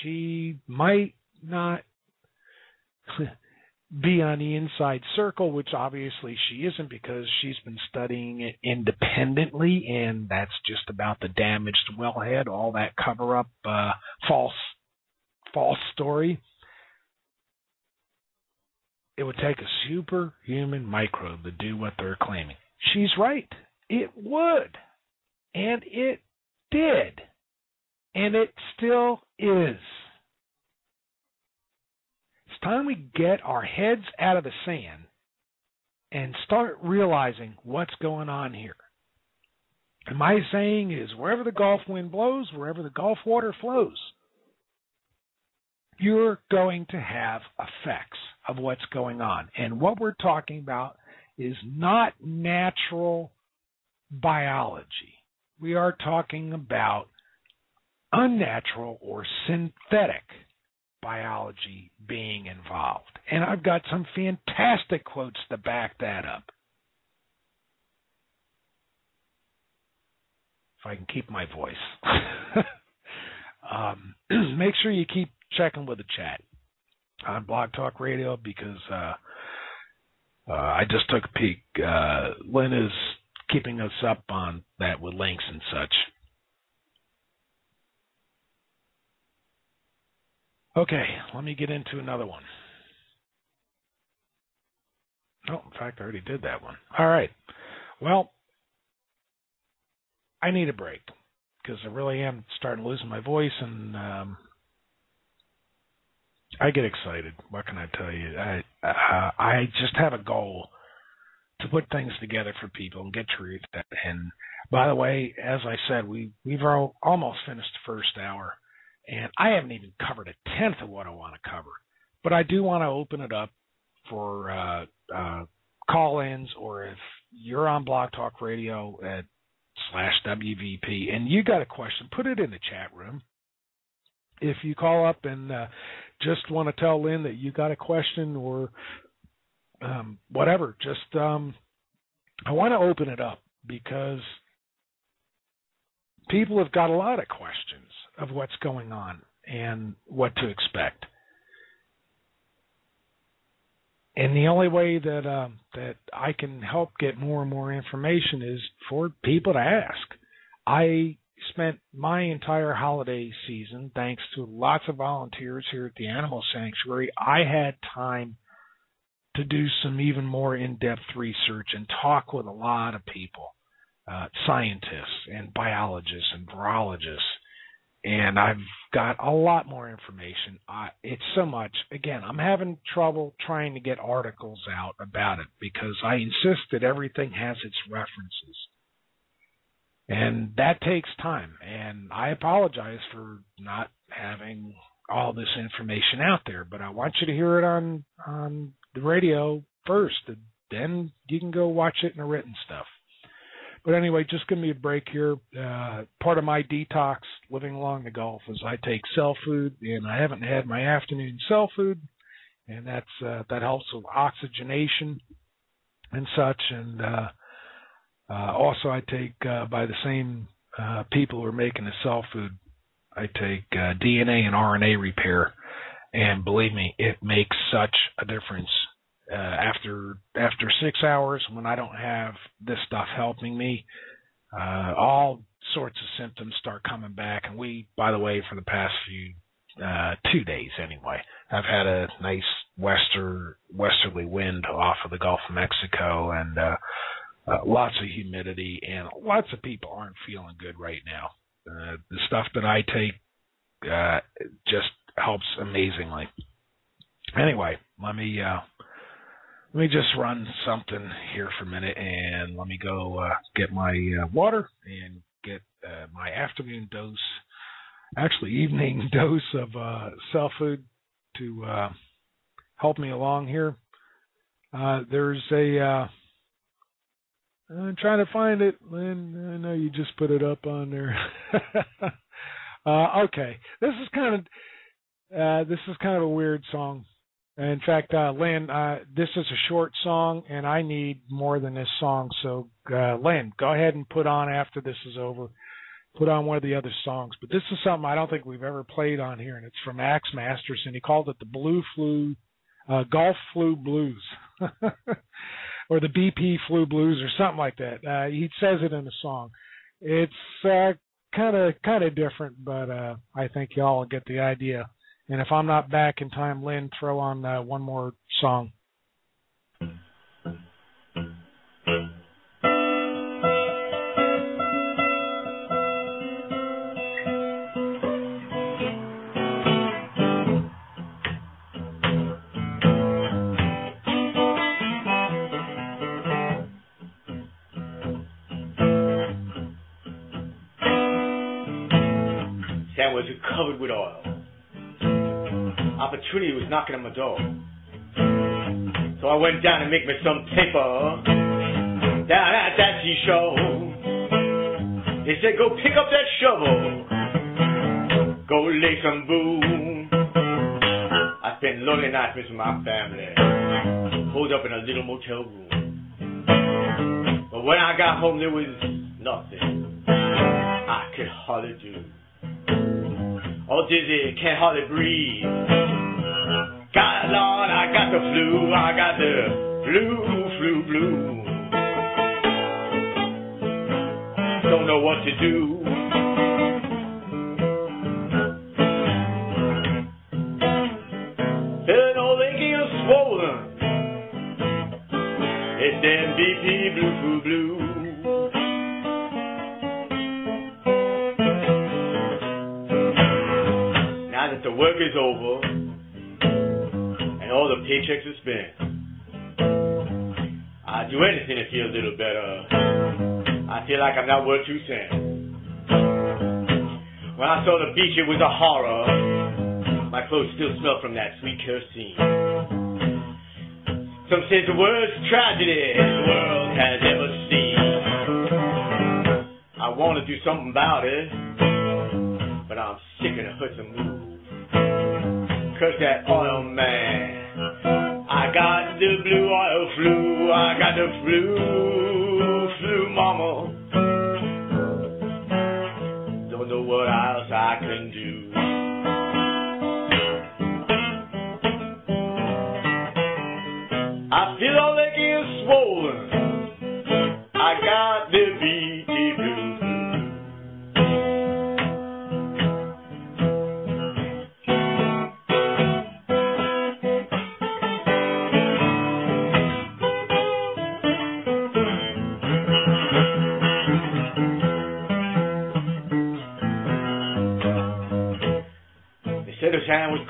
she might not be on the inside circle, which obviously she isn't because she's been studying it independently, and that's just about the damaged wellhead, all that cover up, uh, false, false story it would take a superhuman microbe to do what they're claiming. She's right. It would. And it did. And it still is. Time we get our heads out of the sand and start realizing what's going on here. And my saying is wherever the Gulf wind blows, wherever the Gulf water flows, you're going to have effects of what's going on. And what we're talking about is not natural biology. We are talking about unnatural or synthetic biology being involved. And I've got some fantastic quotes to back that up. If I can keep my voice. um, make sure you keep checking with the chat on Blog Talk Radio because uh, uh, I just took a peek. Uh, Lynn is keeping us up on that with links and such. Okay, let me get into another one. Oh, in fact, I already did that one. All right. Well, I need a break because I really am starting to lose my voice and um, I get excited. What can I tell you? I uh, I just have a goal to put things together for people and get truth. And by the way, as I said, we we've all, almost finished the first hour and I haven't even covered a tenth of what I want to cover. But I do want to open it up for uh, uh, call-ins, or if you're on Blog Talk Radio at slash WVP and you got a question, put it in the chat room. If you call up and uh, just want to tell Lynn that you got a question or um, whatever, just um, I want to open it up because people have got a lot of questions of what's going on and what to expect. And the only way that uh, that I can help get more and more information is for people to ask. I spent my entire holiday season, thanks to lots of volunteers here at the Animal Sanctuary, I had time to do some even more in-depth research and talk with a lot of people, uh, scientists and biologists and virologists and I've got a lot more information. It's so much. Again, I'm having trouble trying to get articles out about it because I insist that everything has its references. And that takes time. And I apologize for not having all this information out there, but I want you to hear it on on the radio first. And Then you can go watch it in the written stuff. But anyway, just give me a break here. Uh, part of my detox living along the Gulf is I take Cellfood, and I haven't had my afternoon Cellfood, and that's uh, that helps with oxygenation and such. And uh, uh, also, I take uh, by the same uh, people who are making the Cellfood, I take uh, DNA and RNA repair, and believe me, it makes such a difference uh, after after six hours when I don't have this stuff helping me, uh, all sorts of symptoms start coming back. And we, by the way, for the past few uh, two days anyway, I've had a nice wester westerly wind off of the Gulf of Mexico and uh, uh, lots of humidity, and lots of people aren't feeling good right now. Uh, the stuff that I take uh, just helps amazingly. Anyway, let me uh, let me just run something here for a minute and let me go uh, get my uh, water and get uh, my afternoon dose, actually evening dose of uh, Cellfood to uh, help me along here. Uh, there's a. Uh, I'm trying to find it, Lynn. I know you just put it up on there. uh, okay, this is kind of uh, this is kind of a weird song. In fact, uh, Lynn, uh, this is a short song, and I need more than this song. So, uh, Lynn, go ahead and put on after this is over. Put on one of the other songs. But this is something I don't think we've ever played on here, and it's from Axe Masters, and he called it the Blue Flu, uh, Gulf Flu Blues, or the BP Flu Blues, or something like that. Uh, he says it in the song. It's kind of kind of different, but uh, I think y'all get the idea. And if I'm not back in time, Lynn, throw on uh, one more song. Sandwiches covered with oil. Opportunity was knocking on my door. So I went down to make me some paper down at that seashore. They said, go pick up that shovel, go lay some boo. I spent lonely nights missing my family, holed up in a little motel room. But when I got home, there was nothing I could hardly do. All dizzy, can't hardly breathe. God, Lord, I got the flu, I got the flu, flu, flu. Don't know what to do. Paychecks are spent, I'd do anything to feel a little better. I feel like I'm not worth two cents. When I saw the beach, it was a horror. My clothes still smell from that sweet kerosene. Some say the worst tragedy the world has ever seen. I want to do something about it, but I'm sick of the Hudson move. Cause that oil man, the blue oil flu, I got the flu, flu mama. Don't know what else I can do. They said his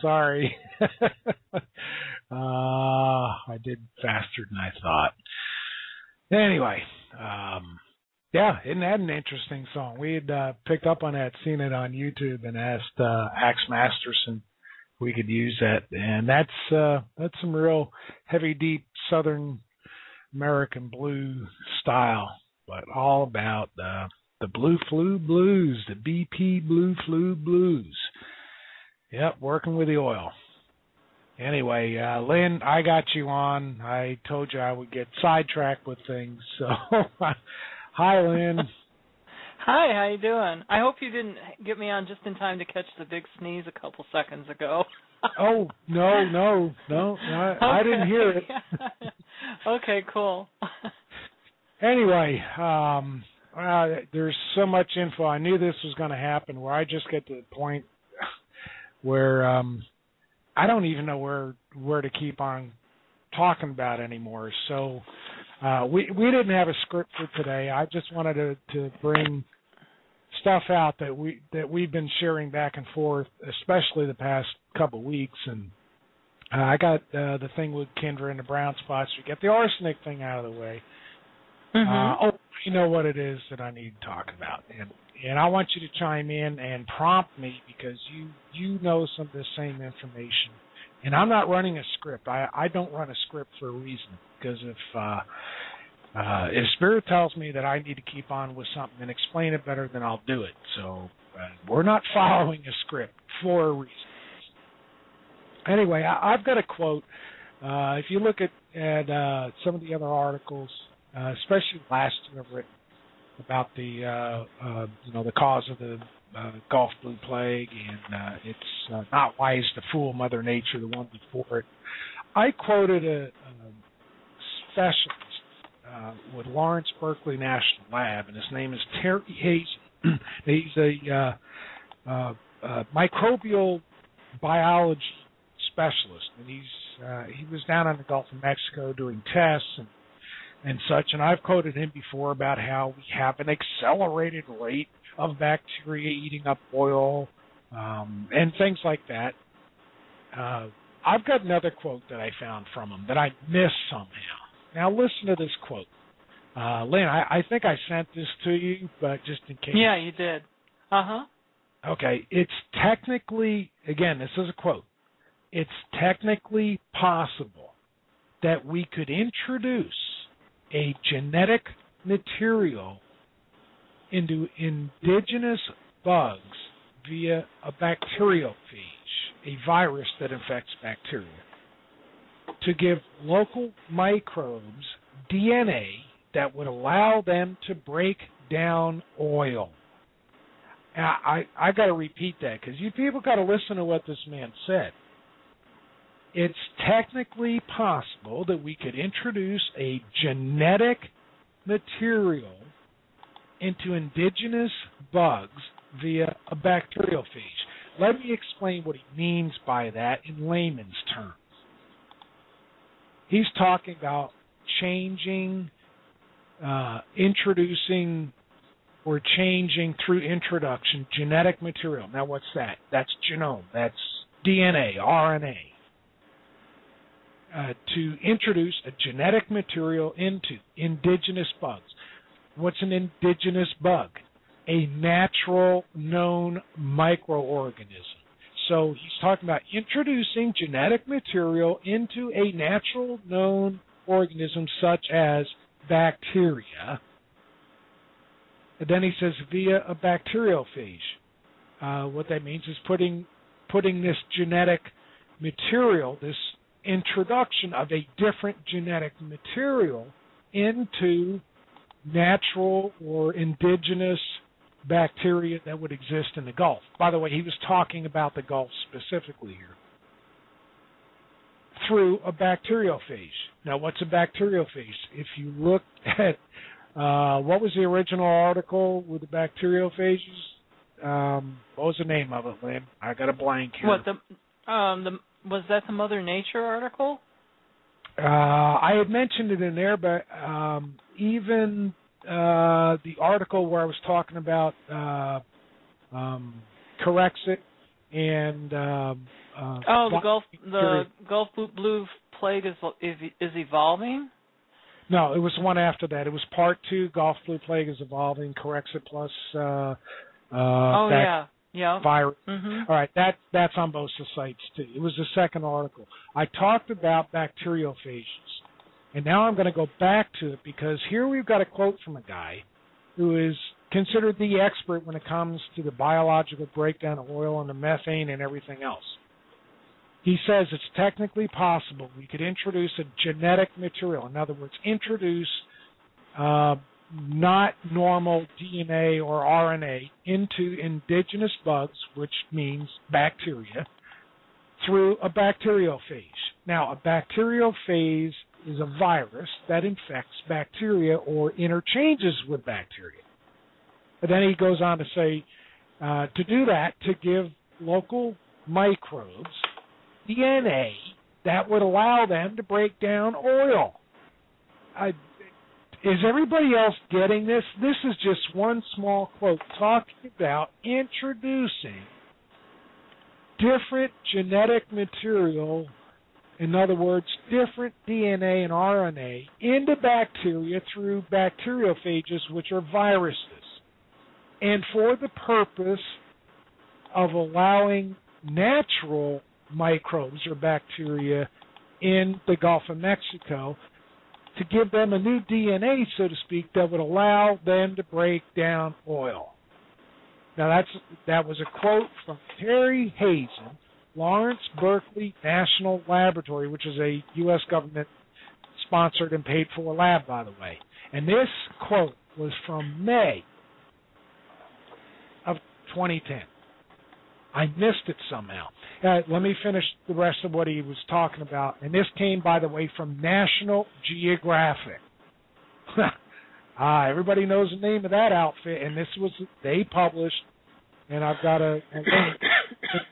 Sorry. uh, I did faster than I thought. Anyway, um, yeah, isn't that an interesting song? We had uh, picked up on that, seen it on YouTube, and asked uh, Axe Masterson if we could use that, and that's uh, that's some real heavy, deep Southern American blue style, but all about uh, the Blue Flu Blues, the BP Blue Flu Blues. Yep, working with the oil. Anyway, uh, Lynn, I got you on. I told you I would get sidetracked with things. So, hi, Lynn. Hi, how you doing? I hope you didn't get me on just in time to catch the big sneeze a couple seconds ago. oh no, no, no, I, I didn't hear it. okay, cool. anyway, um, uh, there's so much info. I knew this was going to happen. Where I just get to the point where um, I don't even know where where to keep on talking about anymore. So uh, we we didn't have a script for today. I just wanted to to bring stuff out that we that we've been sharing back and forth, especially the past couple of weeks. And uh, I got uh, the thing with Kindra and the brown spots. We get the arsenic thing out of the way. Mm-hmm. Uh, oh, you know what it is that I need to talk about, and and I want you to chime in and prompt me because you you know some of the same information. And I'm not running a script. I I don't run a script for a reason because if uh, uh, if spirit tells me that I need to keep on with something and explain it better, then I'll do it. So uh, we're not following a script for a reason. Anyway, I, I've got a quote. Uh, if you look at at uh, some of the other articles, uh, especially last year I've written about the uh, uh, you know the cause of the uh, Gulf blue plague, and it's not wise to fool Mother Nature. The one before it, I quoted a, a specialist with Lawrence Berkeley National Lab, and his name is Terry Hazen. He's a microbial biology specialist, and he's uh, he was down in the Gulf of Mexico doing tests and and such. And I've quoted him before about how we have an accelerated rate of bacteria eating up oil um, and things like that. Uh, I've got another quote that I found from him that I missed somehow. Now listen to this quote. Uh, Lynn, I, I think I sent this to you, but just in case. Yeah, you did. Uh huh. Okay, it's technically, again, this is a quote. It's technically possible that we could introduce a genetic material into indigenous bugs via a bacteriophage, a virus that infects bacteria, to give local microbes DNA that would allow them to break down oil. I I, I got to repeat that because you people got to listen to what this man said. It's technically possible that we could introduce a genetic material into indigenous bugs via a bacteriophage. Let me explain what he means by that in layman's terms. He's talking about changing, uh, introducing, or changing through introduction genetic material. Now, what's that? That's genome. That's DNA, RNA. Uh, to introduce a genetic material into indigenous bugs. What's an indigenous bug? A natural known microorganism. So he's talking about introducing genetic material into a natural known organism such as bacteria. And then he says via a bacteriophage. Uh, what that means is putting putting this genetic material, this introduction of a different genetic material into natural or indigenous bacteria that would exist in the Gulf. By the way, he was talking about the Gulf specifically here. Through a bacteriophage. Now, what's a bacteriophage? If you look at uh, what was the original article with the bacteriophages? Um, what was the name of it, Lynn? I got a blank here. What the um the was that the Mother Nature article? Uh, I had mentioned it in there, but um, even uh, the article where I was talking about uh, um, Corexit and um, uh, Oh, the Gulf the Gulf blue plague is is evolving. No, it was one after that. It was part two. Gulf blue plague is evolving. Corexit plus. Uh, uh, oh yeah, yeah. Virus. Mm-hmm. All right, that that's on both the sites too. It was the second article. I talked about bacteriophages, and now I'm going to go back to it because here we've got a quote from a guy who is considered the expert when it comes to the biological breakdown of oil and the methane and everything else. He says it's technically possible we could introduce a genetic material, in other words, introduce uh, not normal DNA or RNA into indigenous bugs, which means bacteria, through a bacteriophage. Now, a bacteriophage is a virus that infects bacteria or interchanges with bacteria. And then he goes on to say uh, to do that, to give local microbes DNA that would allow them to break down oil. I, is everybody else getting this? This is just one small quote talking about introducing different genetic material, in other words, different DNA and RNA, into bacteria through bacteriophages, which are viruses, and for the purpose of allowing natural microbes or bacteria in the Gulf of Mexico to give them a new DNA, so to speak, that would allow them to break down oil. Now that's that was a quote from Terry Hazen, Lawrence Berkeley National Laboratory, which is a U.S. government sponsored and paid for lab, by the way. And this quote was from May of 2010. I missed it somehow. Uh, let me finish the rest of what he was talking about. And this came, by the way, from National Geographic. ah, everybody knows the name of that outfit, and this was they published, and I've got a, a link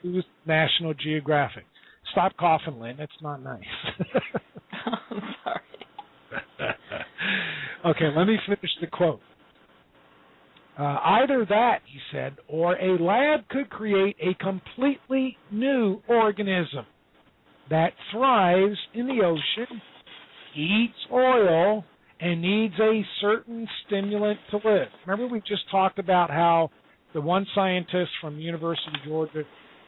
News, National Geographic. Stop coughing, Lynn. That's not nice. I'm sorry. okay, let me finish the quote. Uh, either that, he said, or a lab could create a completely new organism that thrives in the ocean, eats oil, and needs a certain stimulant to live. Remember, we just talked about how the one scientist from University of Georgia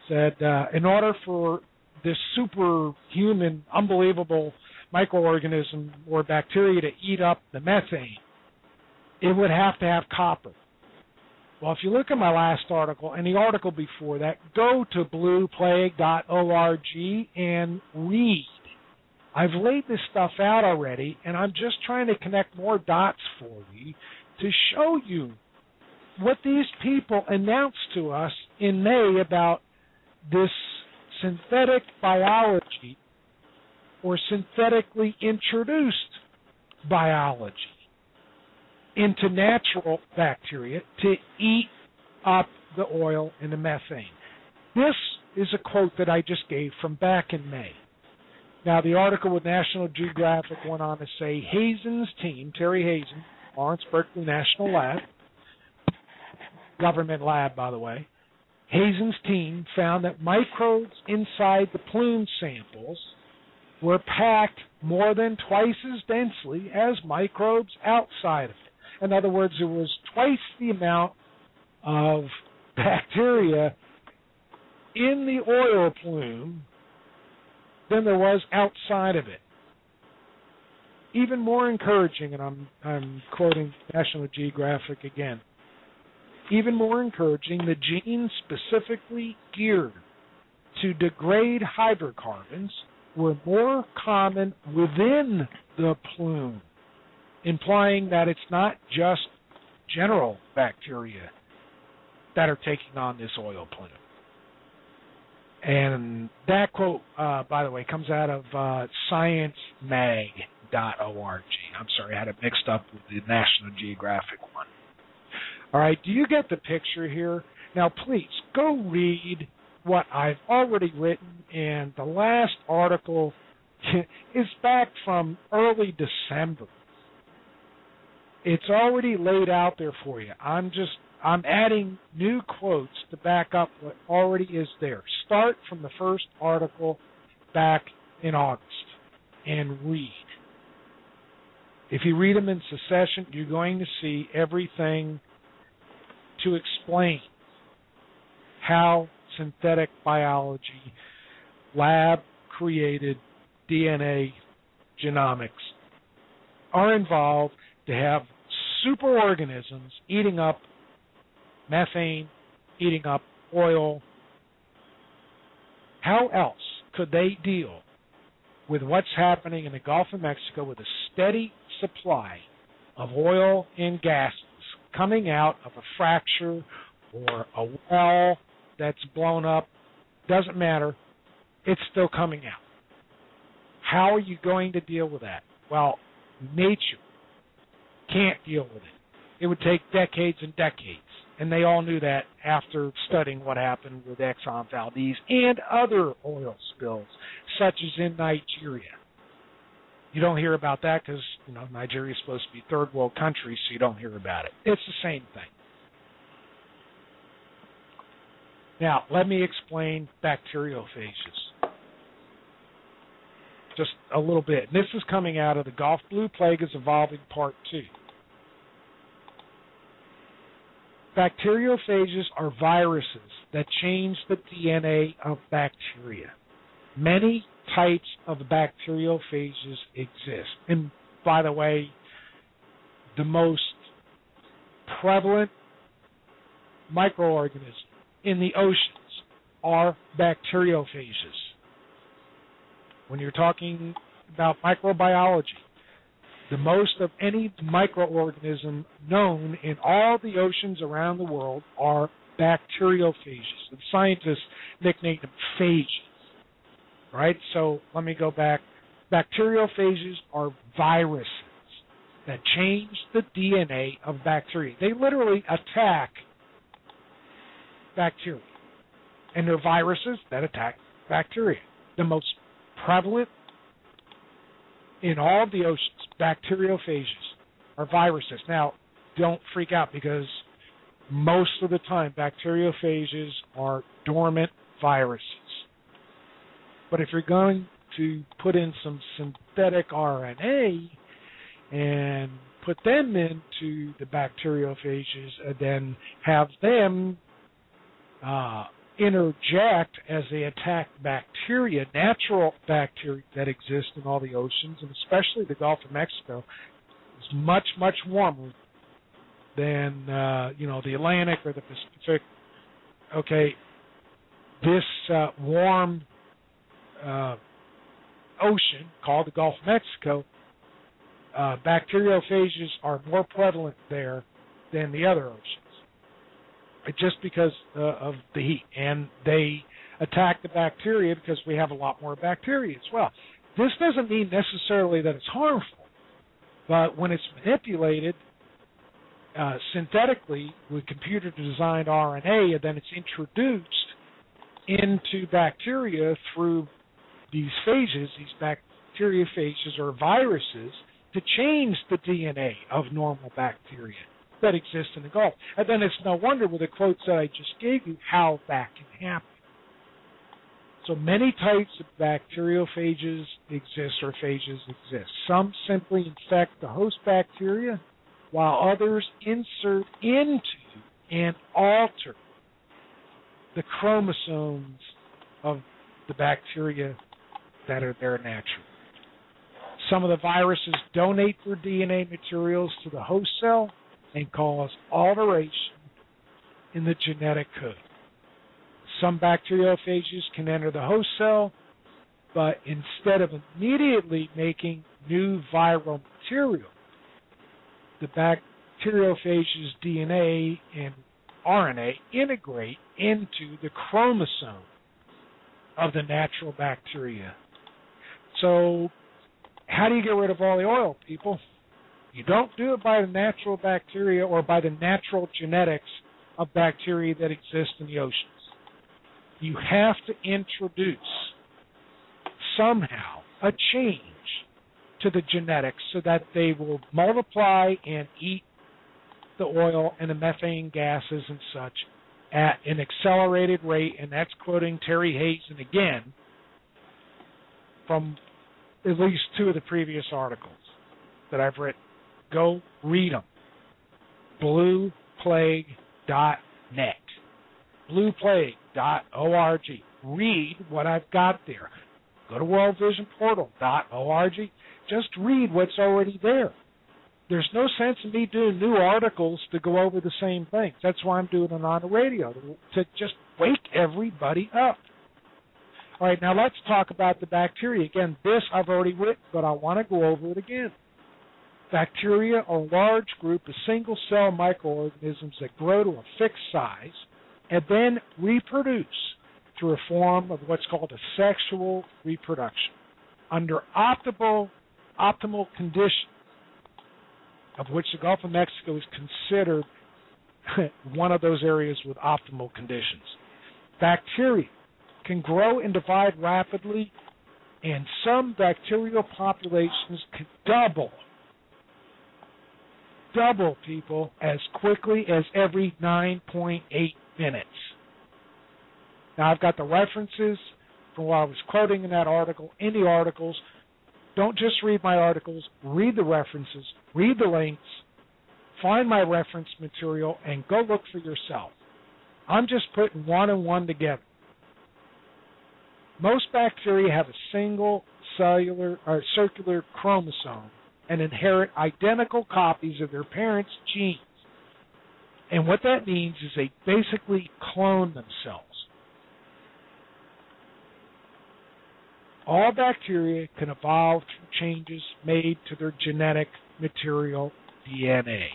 said, uh, in order for this superhuman, unbelievable microorganism or bacteria to eat up the methane, it would have to have copper. Well, if you look at my last article and the article before that, go to blueplague.org and read. I've laid this stuff out already, and I'm just trying to connect more dots for you to show you what these people announced to us in May about this synthetic biology or synthetically introduced biology into natural bacteria to eat up the oil and the methane. This is a quote that I just gave from back in May. Now, the article with National Geographic went on to say Hazen's team, Terry Hazen, Lawrence Berkeley National Lab, government lab, by the way, Hazen's team found that microbes inside the plume samples were packed more than twice as densely as microbes outside of it. In other words, it was twice the amount of bacteria in the oil plume than there was outside of it. Even more encouraging, and I'm I'm quoting National Geographic again. Even more encouraging, the genes specifically geared to degrade hydrocarbons were more common within the plume, implying that it's not just general bacteria that are taking on this oil plume. And that quote, uh, by the way, comes out of uh, sciencemag.org. I'm sorry, I had it mixed up with the National Geographic one. All right, do you get the picture here? Now, please go read what I've already written, and the last article is back from early December. It's already laid out there for you. I'm just I'm adding new quotes to back up what already is there. Start from the first article back in August and read. If you read them in succession, you're going to see everything to explain how synthetic biology, lab created DNA genomics are involved to have superorganisms eating up methane, eating up oil. How else could they deal with what's happening in the Gulf of Mexico with a steady supply of oil and gases coming out of a fracture or a well that's blown up? Doesn't matter. It's still coming out. How are you going to deal with that? Well, nature can't deal with it. It would take decades and decades and they all knew that after studying what happened with Exxon Valdez and other oil spills, such as in Nigeria. You don't hear about that because you know Nigeria is supposed to be third world country, so you don't hear about it. It's the same thing. Now, let me explain bacteriophages. Just a little bit. And this is coming out of the Gulf Blue Plague is Evolving Part 2. Bacteriophages are viruses that change the DNA of bacteria. Many types of bacteriophages exist. And by the way, the most prevalent microorganism in the oceans are bacteriophages. When you're talking about microbiology, the most of any microorganism known in all the oceans around the world are bacteriophages. The scientists nickname them phages. Right? So let me go back. Bacteriophages are viruses that change the DNA of bacteria. They literally attack bacteria. and they're viruses that attack bacteria. The most prevalent in all the oceans, bacteriophages are viruses. Now, don't freak out because most of the time bacteriophages are dormant viruses. But if you're going to put in some synthetic RNA and put them into the bacteriophages and then have them uh, interject as they attack bacteria, natural bacteria that exist in all the oceans, and especially the Gulf of Mexico, is much, much warmer than uh, you know the Atlantic or the Pacific. Okay, this uh, warm uh, ocean called the Gulf of Mexico, uh, bacteriophages are more prevalent there than the other oceans, just because uh, of the heat, and they attack the bacteria because we have a lot more bacteria as well. This doesn't mean necessarily that it's harmful, but when it's manipulated uh, synthetically with computer designed RNA, and then it's introduced into bacteria through these phages, these bacteriophages or viruses, to change the DNA of normal bacteria that exist in the Gulf. And then it's no wonder with the quotes that I just gave you how that can happen. So many types of bacteriophages exist or phages exist. Some simply infect the host bacteria, while others insert into and alter the chromosomes of the bacteria that are there naturally. Some of the viruses donate their DNA materials to the host cell and cause alteration in the genetic code. Some bacteriophages can enter the host cell, but instead of immediately making new viral material, the bacteriophage's DNA and RNA integrate into the chromosome of the natural bacteria. So, how do you get rid of all the oil, people? You don't do it by the natural bacteria or by the natural genetics of bacteria that exist in the oceans. You have to introduce somehow a change to the genetics so that they will multiply and eat the oil and the methane gases and such at an accelerated rate, and that's quoting Terry Hazen again from at least two of the previous articles that I've written. Go read them. Blueplague.net. Blueplague.org. Read what I've got there. Go to worldvisionportal.org. Just read what's already there. There's no sense in me doing new articles to go over the same things. That's why I'm doing it on the radio, to just wake everybody up. All right, now let's talk about the bacteria. Again, this I've already written, but I want to go over it again. Bacteria are a large group of single cell microorganisms that grow to a fixed size and then reproduce through a form of what's called a sexual reproduction under optimal optimal conditions, of which the Gulf of Mexico is considered one of those areas with optimal conditions. Bacteria can grow and divide rapidly, and some bacterial populations can double double people as quickly as every 9.8 minutes. Now, I've got the references from what I was quoting in that article in the articles. Don't just read my articles, read the references, read the links, find my reference material, and go look for yourself. I'm just putting one and one together. Most bacteria have a single cellular or circular chromosome and inherit identical copies of their parents' genes. And what that means is they basically clone themselves. All bacteria can evolve through changes made to their genetic material DNA.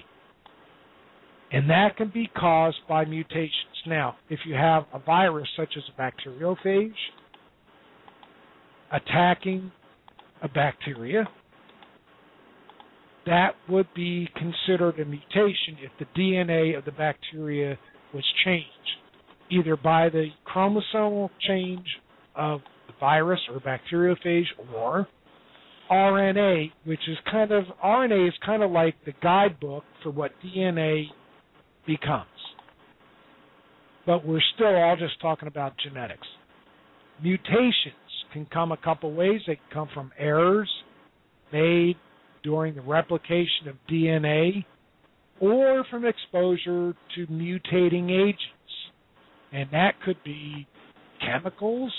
And that can be caused by mutations. Now, if you have a virus such as a bacteriophage attacking a bacteria, that would be considered a mutation if the DNA of the bacteria was changed, either by the chromosomal change of the virus or bacteriophage or RNA, which is kind of RNA is kind of like the guidebook for what DNA becomes. But we're still all just talking about genetics. Mutations can come a couple ways. They can come from errors made during the replication of DNA or from exposure to mutating agents. And that could be chemicals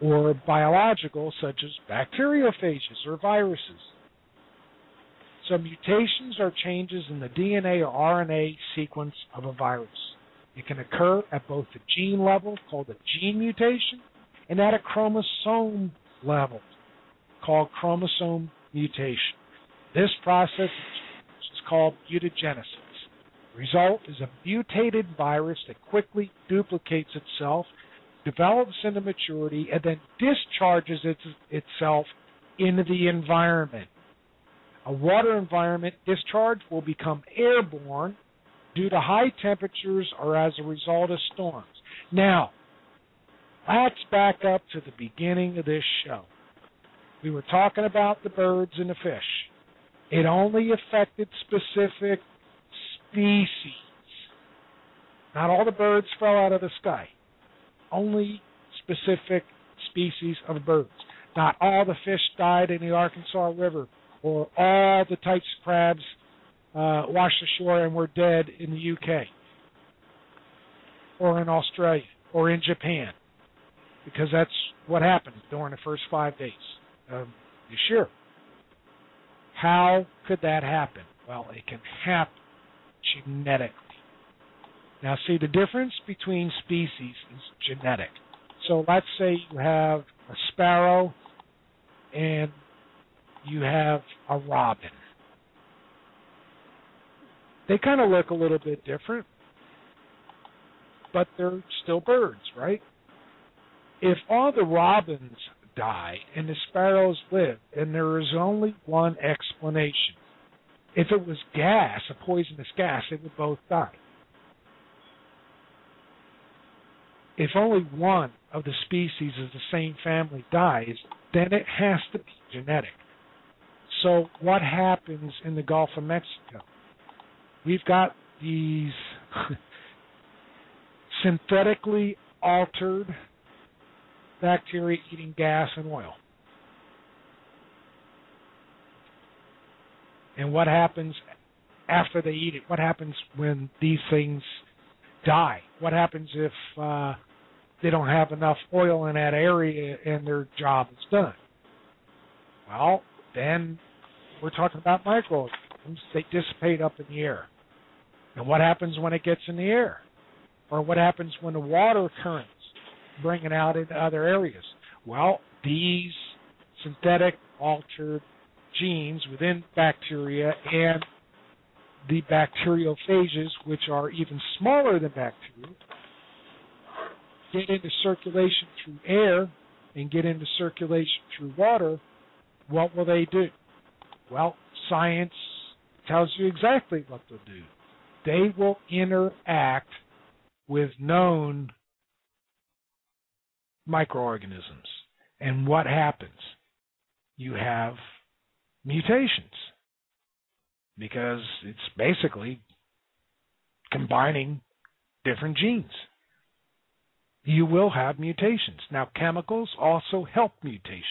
or biological, such as bacteriophages or viruses. So mutations are changes in the DNA or RNA sequence of a virus. It can occur at both the gene level, called a gene mutation, and at a chromosome level, called chromosome mutation. This process is called mutagenesis. The result is a mutated virus that quickly duplicates itself, develops into maturity, and then discharges its, itself into the environment. A water environment discharge will become airborne due to high temperatures or as a result of storms. Now, let's back up to the beginning of this show. We were talking about the birds and the fish. It only affected specific species. Not all the birds fell out of the sky. Only specific species of birds. Not all the fish died in the Arkansas River, or all the types of crabs uh, washed ashore and were dead in the UK, or in Australia, or in Japan, because that's what happened during the first five days. Um, you sure? How could that happen? Well, it can happen genetically. Now, see, the difference between species is genetic. So let's say you have a sparrow and you have a robin. They kind of look a little bit different, but they're still birds, right? If all the robins die and the sparrows live, and there is only one explanation. If it was gas, a poisonous gas, they would both die. If only one of the species of the same family dies, then it has to be genetic. So, what happens in the Gulf of Mexico? We've got these synthetically altered bacteria eating gas and oil. And what happens after they eat it? What happens when these things die? What happens if uh, they don't have enough oil in that area and their job is done? Well, then we're talking about microorganisms. They dissipate up in the air. And what happens when it gets in the air? Or what happens when the water currents bring it out into other areas? Well, these synthetic altered genes within bacteria and the bacteriophages, which are even smaller than bacteria, get into circulation through air and get into circulation through water, what will they do? Well, science tells you exactly what they'll do. They will interact with known microorganisms. And what happens? You have mutations because it's basically combining different genes. You will have mutations. Now, chemicals also help mutations.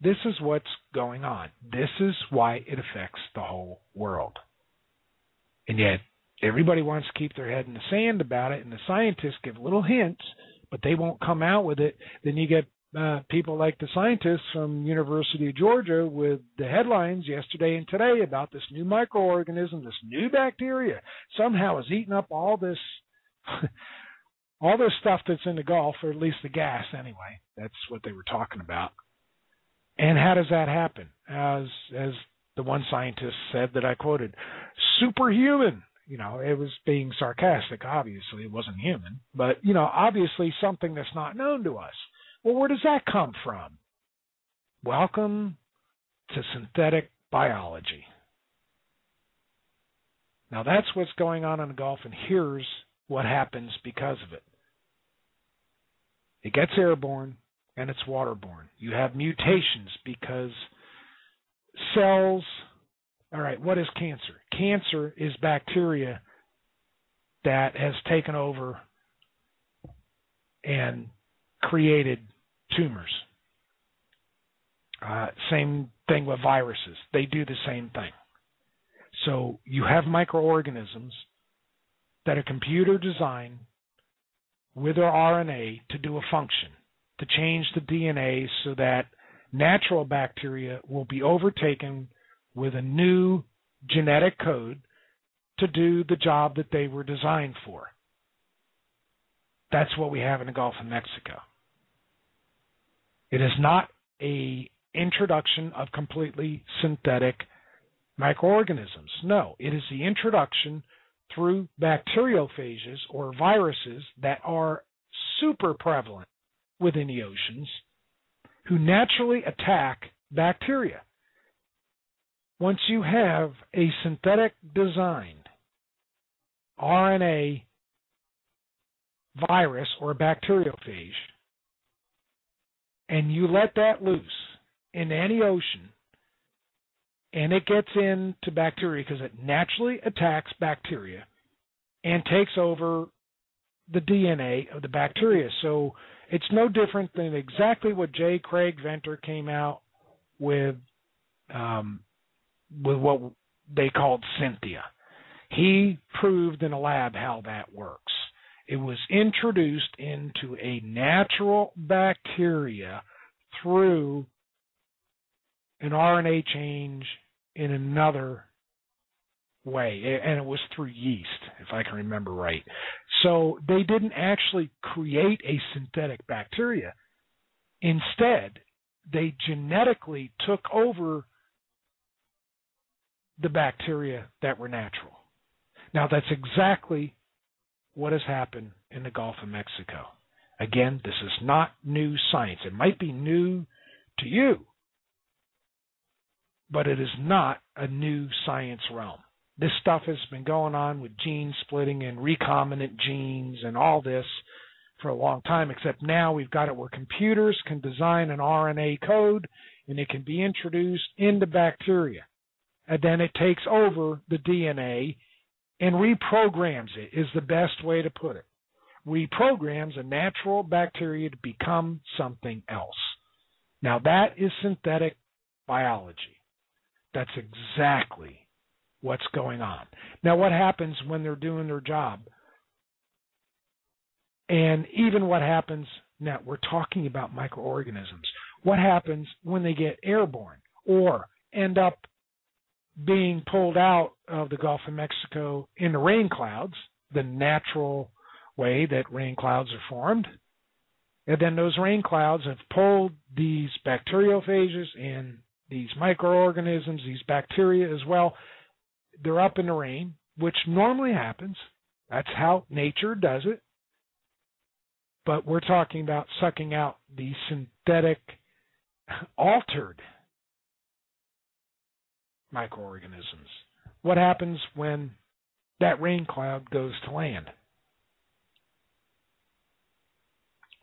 This is what's going on. This is why it affects the whole world. And yet, everybody wants to keep their head in the sand about it, and the scientists give little hints, but they won't come out with it. Then you get uh, people like the scientists from University of Georgia with the headlines yesterday and today about this new microorganism, this new bacteria, somehow has eaten up all this. all this stuff that's in the Gulf, or at least the gas anyway. That's what they were talking about. And how does that happen? As as the one scientist said that I quoted, superhuman you know, it was being sarcastic, obviously. It wasn't human. But, you know, obviously something that's not known to us. Well, where does that come from? Welcome to synthetic biology. Now, that's what's going on in the Gulf, and here's what happens because of it. It gets airborne and it's waterborne. You have mutations because cells. All right, what is cancer? Cancer is bacteria that has taken over and created tumors. Uh, same thing with viruses. They do the same thing. So you have microorganisms that are computer designed with their RNA to do a function, to change the DNA so that natural bacteria will be overtaken with a new genetic code to do the job that they were designed for. That's what we have in the Gulf of Mexico. It is not a introduction of completely synthetic microorganisms. No, it is the introduction through bacteriophages or viruses that are super prevalent within the oceans who naturally attack bacteria. Once you have a synthetic designed RNA virus or bacteriophage, and you let that loose in any ocean, and it gets into bacteria because it naturally attacks bacteria and takes over the DNA of the bacteria. So it's no different than exactly what J. Craig Venter came out with um, with what they called Synthia. He proved in a lab how that works. It was introduced into a natural bacteria through an RNA change in another way, and it was through yeast, if I can remember right. So they didn't actually create a synthetic bacteria. Instead, they genetically took over the bacteria that were natural. Now, that's exactly what has happened in the Gulf of Mexico. Again, this is not new science. It might be new to you, but it is not a new science realm. This stuff has been going on with gene splitting and recombinant genes and all this for a long time, except now we've got it where computers can design an RNA code and it can be introduced into bacteria. And then it takes over the DNA and reprograms it, is the best way to put it. Reprograms a natural bacteria to become something else. Now, that is synthetic biology. That's exactly what's going on. Now, what happens when they're doing their job? And even what happens now, we're talking about microorganisms. What happens when they get airborne or end up being pulled out of the Gulf of Mexico in the rain clouds, the natural way that rain clouds are formed? And then those rain clouds have pulled these bacteriophages and these microorganisms, these bacteria as well. They're up in the rain, which normally happens. That's how nature does it. But we're talking about sucking out the synthetic, altered microorganisms. What happens when that rain cloud goes to land?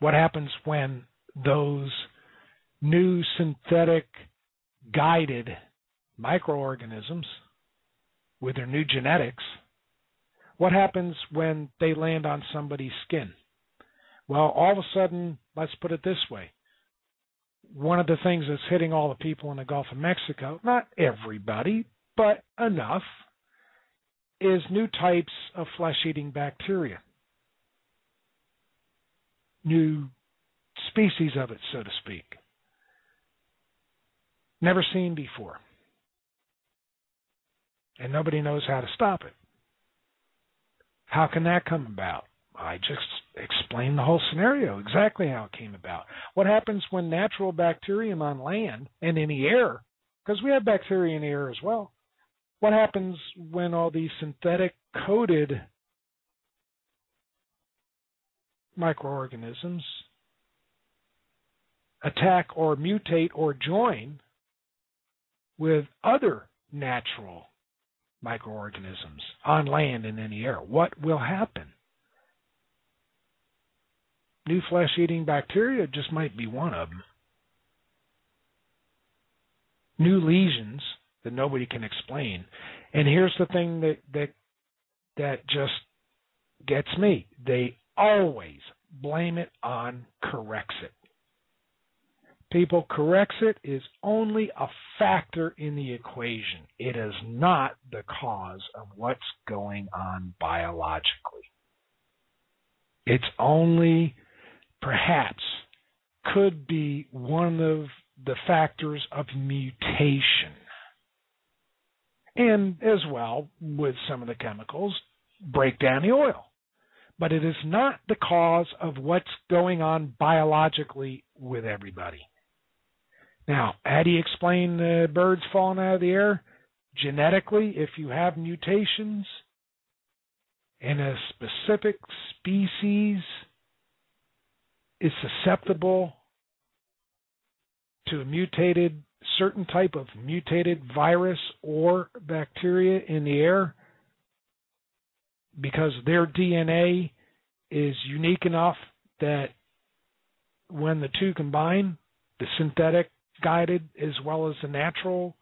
What happens when those new synthetic guided microorganisms with their new genetics, what happens when they land on somebody's skin? Well, all of a sudden, let's put it this way. One of the things that's hitting all the people in the Gulf of Mexico, not everybody, but enough, is new types of flesh eating bacteria. New species of it, so to speak never seen before. And nobody knows how to stop it. How can that come about? I just explained the whole scenario, exactly how it came about. What happens when natural bacterium on land and in the air, because we have bacteria in the air as well, what happens when all these synthetic coated microorganisms attack or mutate or join with other natural microorganisms on land and in the air. What will happen? New flesh eating bacteria just might be one of them. New lesions that nobody can explain. And here's the thing that that that just gets me. They always blame it on Corexit. People, Corexit is only a factor in the equation. It is not the cause of what's going on biologically. It's only perhaps could be one of the factors of mutation. And as well, with some of the chemicals, break down the oil. But it is not the cause of what's going on biologically with everybody. Now, how do you explain the birds falling out of the air? Genetically, if you have mutations in a specific species is susceptible to a mutated certain type of mutated virus or bacteria in the air because their DNA is unique enough that when the two combine, the synthetic guided as well as the natural,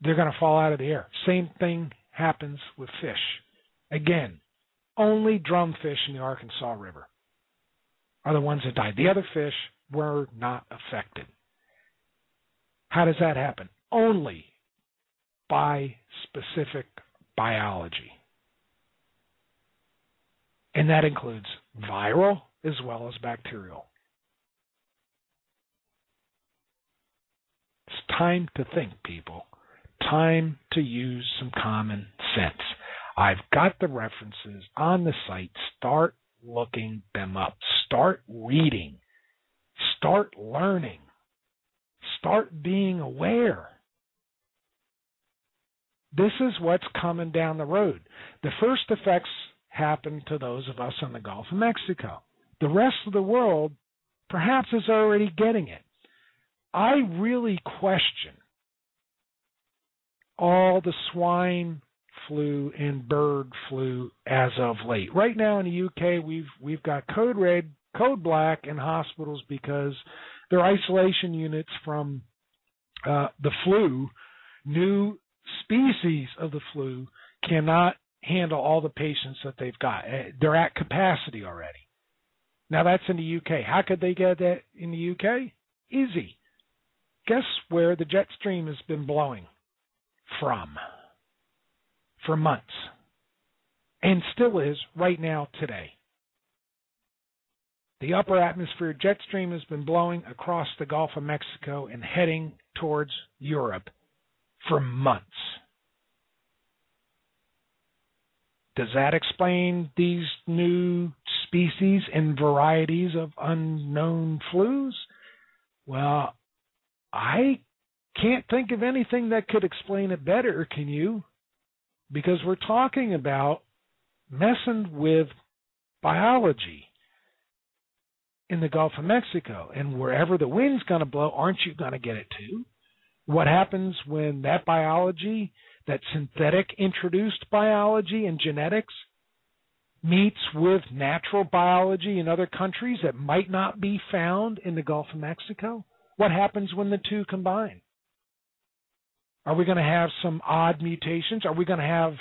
they're going to fall out of the air. Same thing happens with fish. Again, only drumfish in the Arkansas River are the ones that died. The other fish were not affected. How does that happen? Only by specific biology. And that includes viral as well as bacterial. It's time to think, people. Time to use some common sense. I've got the references on the site. Start looking them up. Start reading. Start learning. Start being aware. This is what's coming down the road. The first effects happen to those of us in the Gulf of Mexico. The rest of the world perhaps is already getting it. I really question all the swine flu and bird flu as of late. Right now in the UK, we've we've got code red, code black in hospitals because their isolation units from uh, the flu, new species of the flu, cannot handle all the patients that they've got. Eh, they're at capacity already. Now that's in the UK. How could they get that in the UK? Easy. Guess where the jet stream has been blowing from for months and still is right now today. The upper atmosphere jet stream has been blowing across the Gulf of Mexico and heading towards Europe for months. Does that explain these new species and varieties of unknown flus? Well, I can't think of anything that could explain it better, can you? Because we're talking about messing with biology in the Gulf of Mexico. And wherever the wind's going to blow, aren't you going to get it too? What happens when that biology, that synthetic introduced biology and genetics, meets with natural biology in other countries that might not be found in the Gulf of Mexico? What happens when the two combine? Are we going to have some odd mutations? Are we going to have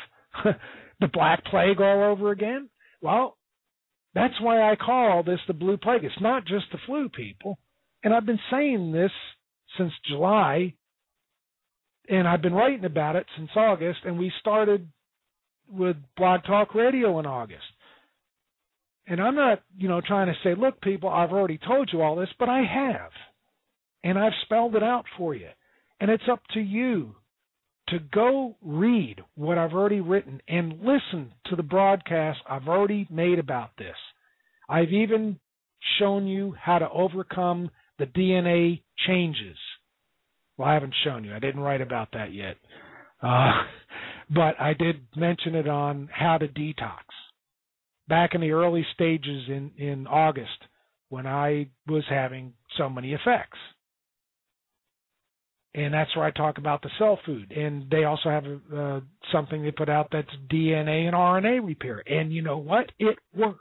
the Black Plague all over again? Well, that's why I call this the Blue Plague. It's not just the flu, people. And I've been saying this since July, and I've been writing about it since August, and we started with Blog Talk Radio in August. And I'm not, you know, trying to say, look, people, I've already told you all this, but I have and I've spelled it out for you. And it's up to you to go read what I've already written and listen to the broadcast I've already made about this. I've even shown you how to overcome the DNA changes. Well, I haven't shown you. I didn't write about that yet. Uh, but I did mention it on how to detox. Back in the early stages in, in August when I was having so many effects and that's where I talk about the Cellfood. And they also have uh, something they put out that's DNA and RNA repair. And you know what? It works.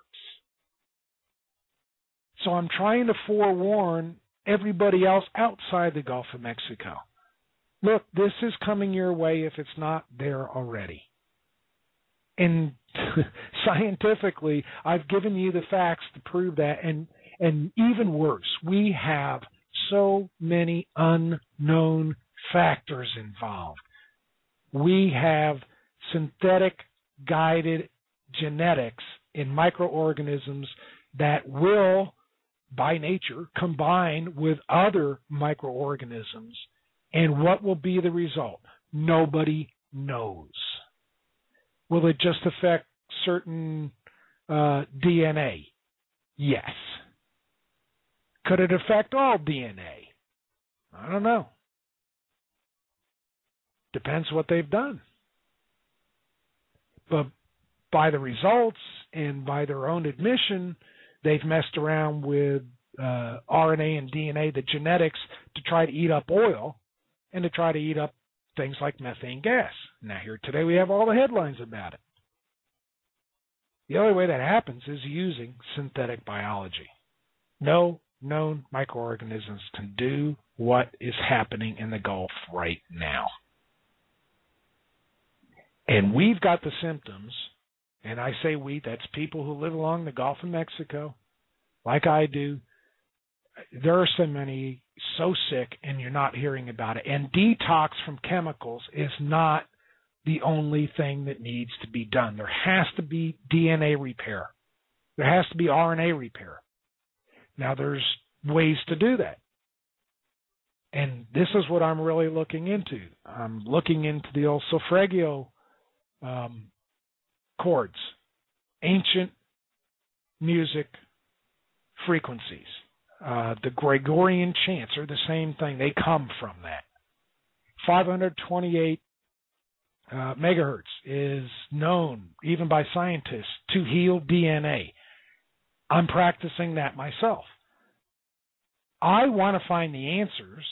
So I'm trying to forewarn everybody else outside the Gulf of Mexico. Look, this is coming your way if it's not there already. And scientifically, I've given you the facts to prove that and and even worse, we have so many unknown factors involved. We have synthetic guided genetics in microorganisms that will, by nature, combine with other microorganisms. And what will be the result? Nobody knows. Will it just affect certain uh, DNA? Yes. Could it affect all DNA? I don't know. Depends what they've done. But by the results and by their own admission, they've messed around with uh, RNA and DNA, the genetics, to try to eat up oil and to try to eat up things like methane gas. Now, here today we have all the headlines about it. The only way that happens is using synthetic biology. No known microorganisms can do what is happening in the Gulf right now. And we've got the symptoms, and I say we, that's people who live along the Gulf of Mexico, like I do. There are so many so sick, and you're not hearing about it. And detox from chemicals is not the only thing that needs to be done. There has to be DNA repair, there has to be RNA repair. Now, there's ways to do that. And this is what I'm really looking into. I'm looking into the old Solfeggio um, chords, ancient music frequencies. Uh, the Gregorian chants are the same thing. They come from that. 528 uh, megahertz is known, even by scientists, to heal DNA. I'm practicing that myself. I want to find the answers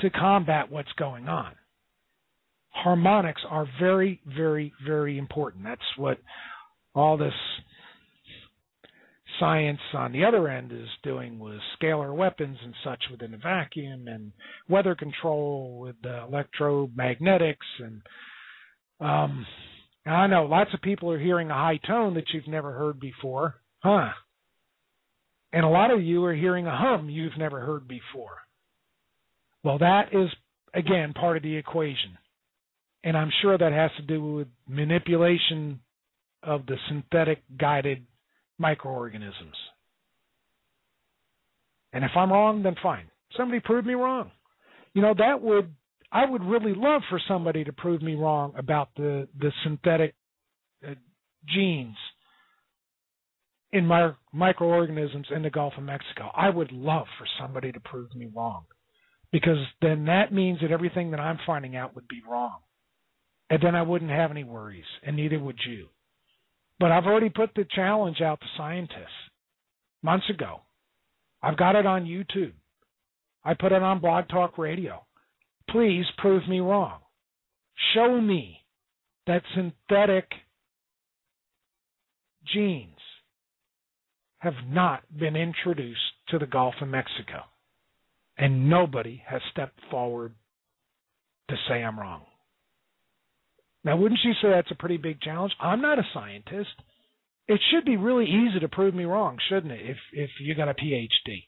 to combat what's going on harmonics are very, very, very important. That's what all this science on the other end is doing with scalar weapons and such within a vacuum and weather control with the electromagnetics and um I know lots of people are hearing a high tone that you've never heard before. Huh. And a lot of you are hearing a hum you've never heard before. Well, that is again part of the equation and I'm sure that has to do with manipulation of the synthetic guided microorganisms. And if I'm wrong, then fine. Somebody prove me wrong. You know, that would I would really love for somebody to prove me wrong about the the synthetic uh, genes in my microorganisms in the Gulf of Mexico. I would love for somebody to prove me wrong because then that means that everything that I'm finding out would be wrong and then I wouldn't have any worries, and neither would you. But I've already put the challenge out to scientists months ago. I've got it on YouTube. I put it on Blog Talk Radio. Please prove me wrong. Show me that synthetic genes have not been introduced to the Gulf of Mexico. And nobody has stepped forward to say I'm wrong. Now, wouldn't you say that's a pretty big challenge? I'm not a scientist. It should be really easy to prove me wrong, shouldn't it? If if you got a PhD,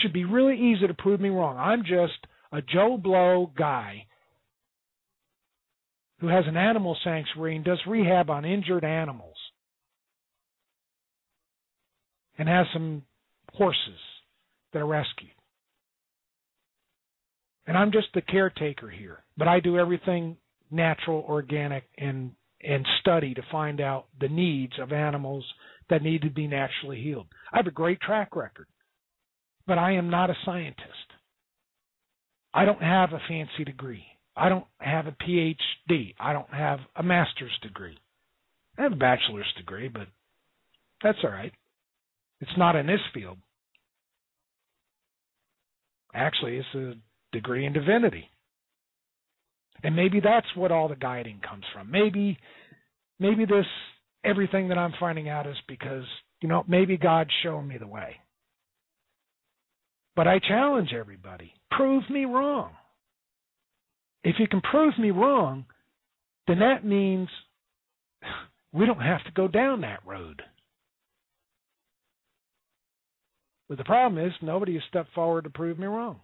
should be really easy to prove me wrong. I'm just a Joe Blow guy who has an animal sanctuary and does rehab on injured animals, and has some horses that are rescued. And I'm just the caretaker here, but I do everything natural, organic, and and study to find out the needs of animals that need to be naturally healed. I have a great track record, but I am not a scientist. I don't have a fancy degree. I don't have a PhD. I don't have a master's degree. I have a bachelor's degree, but that's all right. It's not in this field. Actually, it's a degree in divinity. And maybe that's what all the guiding comes from. Maybe maybe this everything that I'm finding out is because you know, maybe God's showing me the way. But I challenge everybody prove me wrong. If you can prove me wrong, then that means we don't have to go down that road. But the problem is, nobody has stepped forward to prove me wrong.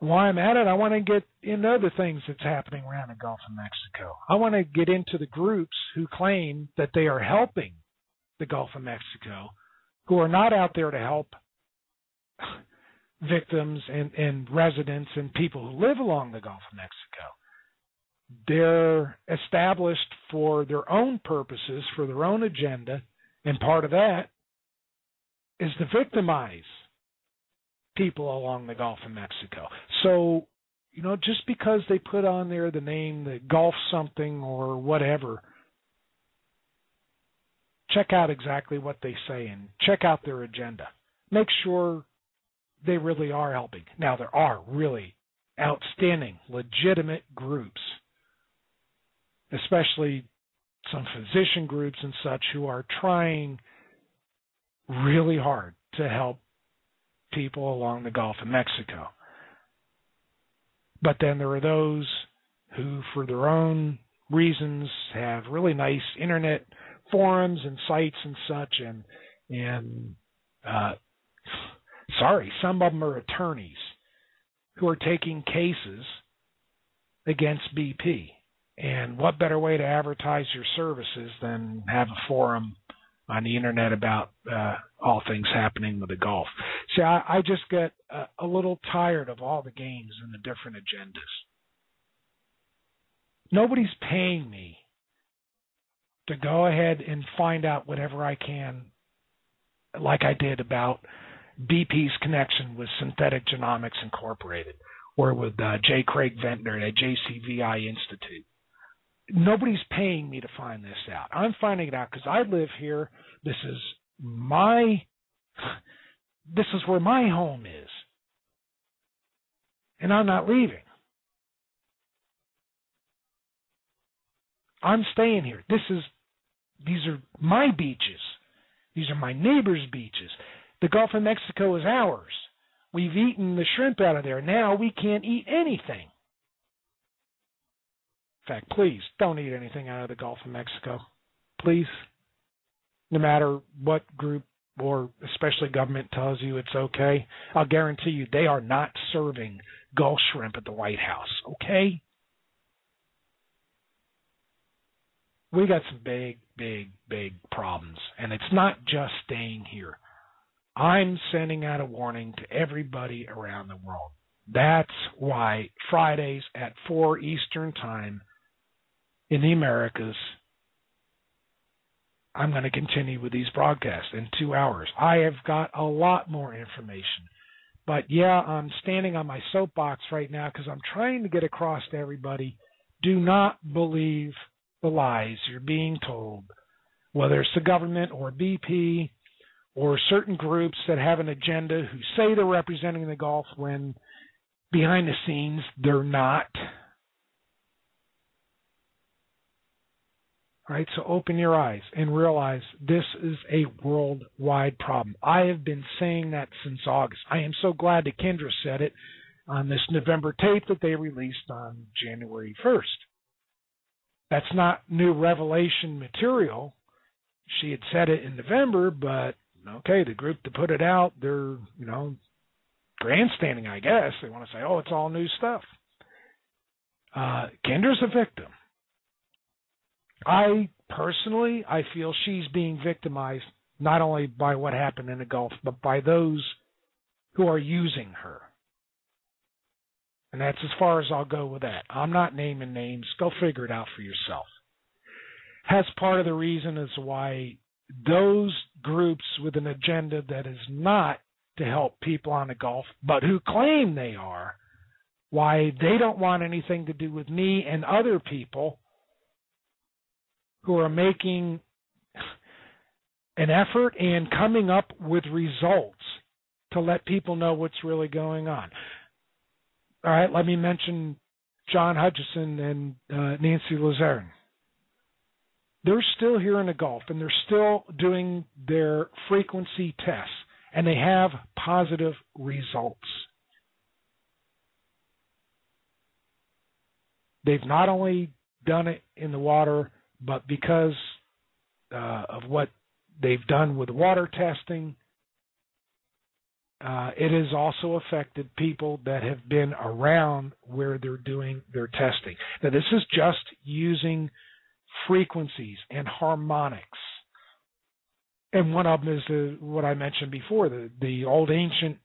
While I'm at it, I want to get into other things that's happening around the Gulf of Mexico. I want to get into the groups who claim that they are helping the Gulf of Mexico, who are not out there to help victims and, and residents and people who live along the Gulf of Mexico. They're established for their own purposes, for their own agenda, and part of that is to victimize people along the Gulf of Mexico. So, you know, just because they put on there the name the Gulf something or whatever, check out exactly what they say and check out their agenda. Make sure they really are helping. Now, there are really outstanding, legitimate groups, especially some physician groups and such, who are trying really hard to help people along the Gulf of Mexico. But then there are those who, for their own reasons, have really nice internet forums and sites and such, and and uh, sorry, some of them are attorneys who are taking cases against BP. And what better way to advertise your services than have a forum on the internet about uh, all things happening with the Gulf. See, I, I just get a, a little tired of all the games and the different agendas. Nobody's paying me to go ahead and find out whatever I can, like I did about BP's connection with Synthetic Genomics Incorporated or with uh, J. Craig Venter at JCVI Institute nobody's paying me to find this out. I'm finding it out because I live here. This is my this is where my home is. And I'm not leaving. I'm staying here. This is these are my beaches. These are my neighbors' beaches. The Gulf of Mexico is ours. We've eaten the shrimp out of there. Now we can't eat anything. In fact, please don't eat anything out of the Gulf of Mexico. Please. No matter what group or especially government tells you it's okay, I'll guarantee you they are not serving Gulf shrimp at the White House, okay? We got some big, big, big problems, and it's not just staying here. I'm sending out a warning to everybody around the world. That's why Fridays at 4 Eastern Time in the Americas, I'm going to continue with these broadcasts in two hours. I have got a lot more information. But yeah, I'm standing on my soapbox right now because I'm trying to get across to everybody do not believe the lies you're being told, whether it's the government or BP or certain groups that have an agenda who say they're representing the Gulf when behind the scenes they're not. Right? So open your eyes and realize this is a worldwide problem. I have been saying that since August. I am so glad that Kindra said it on this November tape that they released on January 1st. That's not new revelation material. She had said it in November, but okay, the group that put it out, they're, you know, grandstanding, I guess. They want to say, oh, it's all new stuff. Uh, Kindra's a victim. I personally, I feel she's being victimized not only by what happened in the Gulf, but by those who are using her. And that's as far as I'll go with that. I'm not naming names. Go figure it out for yourself. That's part of the reason as why those groups with an agenda that is not to help people on the Gulf, but who claim they are, why they don't want anything to do with me and other people who are making an effort and coming up with results to let people know what's really going on. All right, let me mention John Hutchison and uh, Nancy Luzerne. They're still here in the Gulf and they're still doing their frequency tests and they have positive results. They've not only done it in the water, but because uh, of what they've done with water testing, uh, it has also affected people that have been around where they're doing their testing. Now, this is just using frequencies and harmonics. And one of them is the, what I mentioned before, the, the old ancient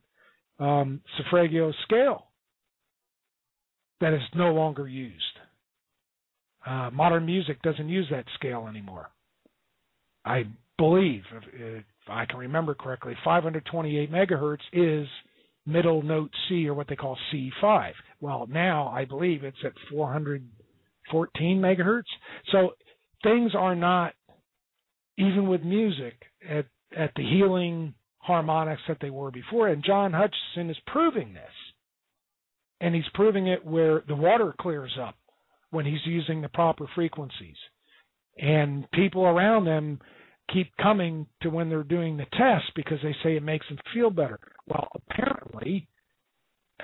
um, Solfeggio scale that is no longer used. Uh, modern music doesn't use that scale anymore. I believe, if, I can remember correctly, 528 megahertz is middle note C or what they call C5. Well, now I believe it's at 414 megahertz. So things are not, even with music, at, at the healing harmonics that they were before. And John Hutchison is proving this. And he's proving it where the water clears up when he's using the proper frequencies. And people around them keep coming to when they're doing the test because they say it makes them feel better. Well, apparently,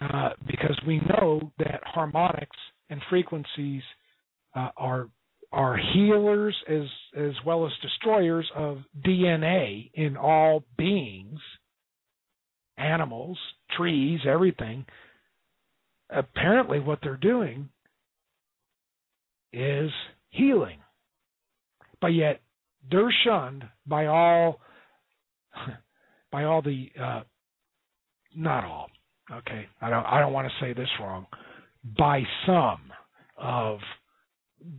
uh, because we know that harmonics and frequencies uh, are are healers as as well as destroyers of DNA in all beings, animals, trees, everything. Apparently, what they're doing is healing. But yet they're shunned by all by all the uh, not all. Okay, I don't I don't want to say this wrong. By some of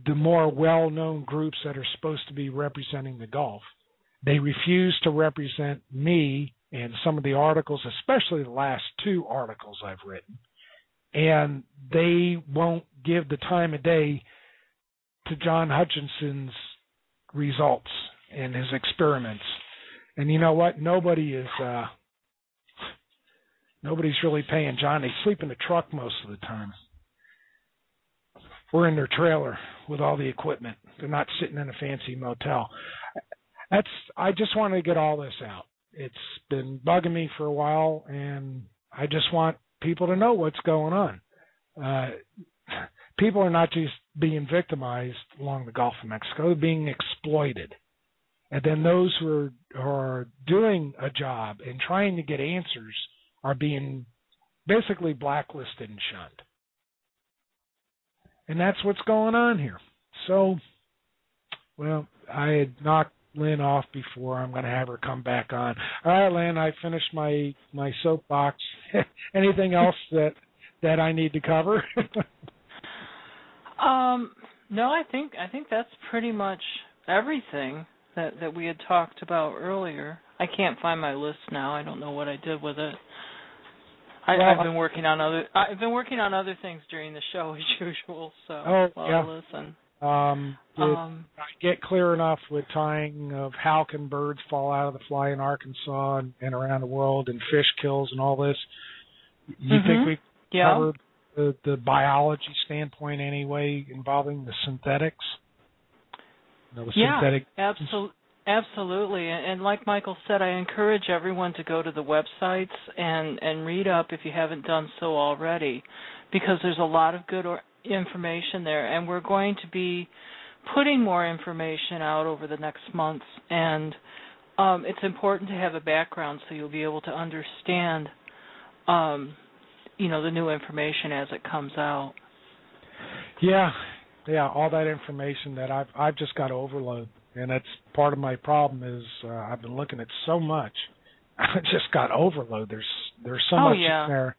the more well-known groups that are supposed to be representing the Gulf, they refuse to represent me and some of the articles, especially the last two articles I've written, and they won't give the time of day to John Hutchison's results and his experiments. And you know what? Nobody is uh nobody's really paying John. They sleep in the truck most of the time. We're in their trailer with all the equipment. They're not sitting in a fancy motel. That's I just wanted to get all this out. It's been bugging me for a while and I just want people to know what's going on. Uh people are not just being victimized along the Gulf of Mexico, they're being exploited. And then those who are, who are doing a job and trying to get answers are being basically blacklisted and shunned. And that's what's going on here. So, well, I had knocked Lynn off before. I'm going to have her come back on. All right, Lynn, I finished my my soapbox. Anything else that that I need to cover? Um, no, I think I think that's pretty much everything that that we had talked about earlier. I can't find my list now. I don't know what I did with it. I, Well, I've been working on other I've been working on other things during the show as usual. So Oh, while yeah. Listen. um, did Um, I get clear enough with tying of how can birds fall out of the fly in Arkansas and, and around the world and fish kills and all this? You Mhm. think we yeah. covered the, the biology standpoint anyway involving the synthetics? You know, the Yeah, synthetic Absolutely. Absolutely, and, like Michael said, I encourage everyone to go to the websites and and read up if you haven't done so already, because there's a lot of good or, information there, and we're going to be putting more information out over the next months, and um, it's important to have a background so you'll be able to understand, um, you know, the new information as it comes out. Yeah, yeah, all that information that I've I've just got overload, and that's part of my problem is uh, I've been looking at so much. I just got overload. There's there's so Oh, much yeah. in there.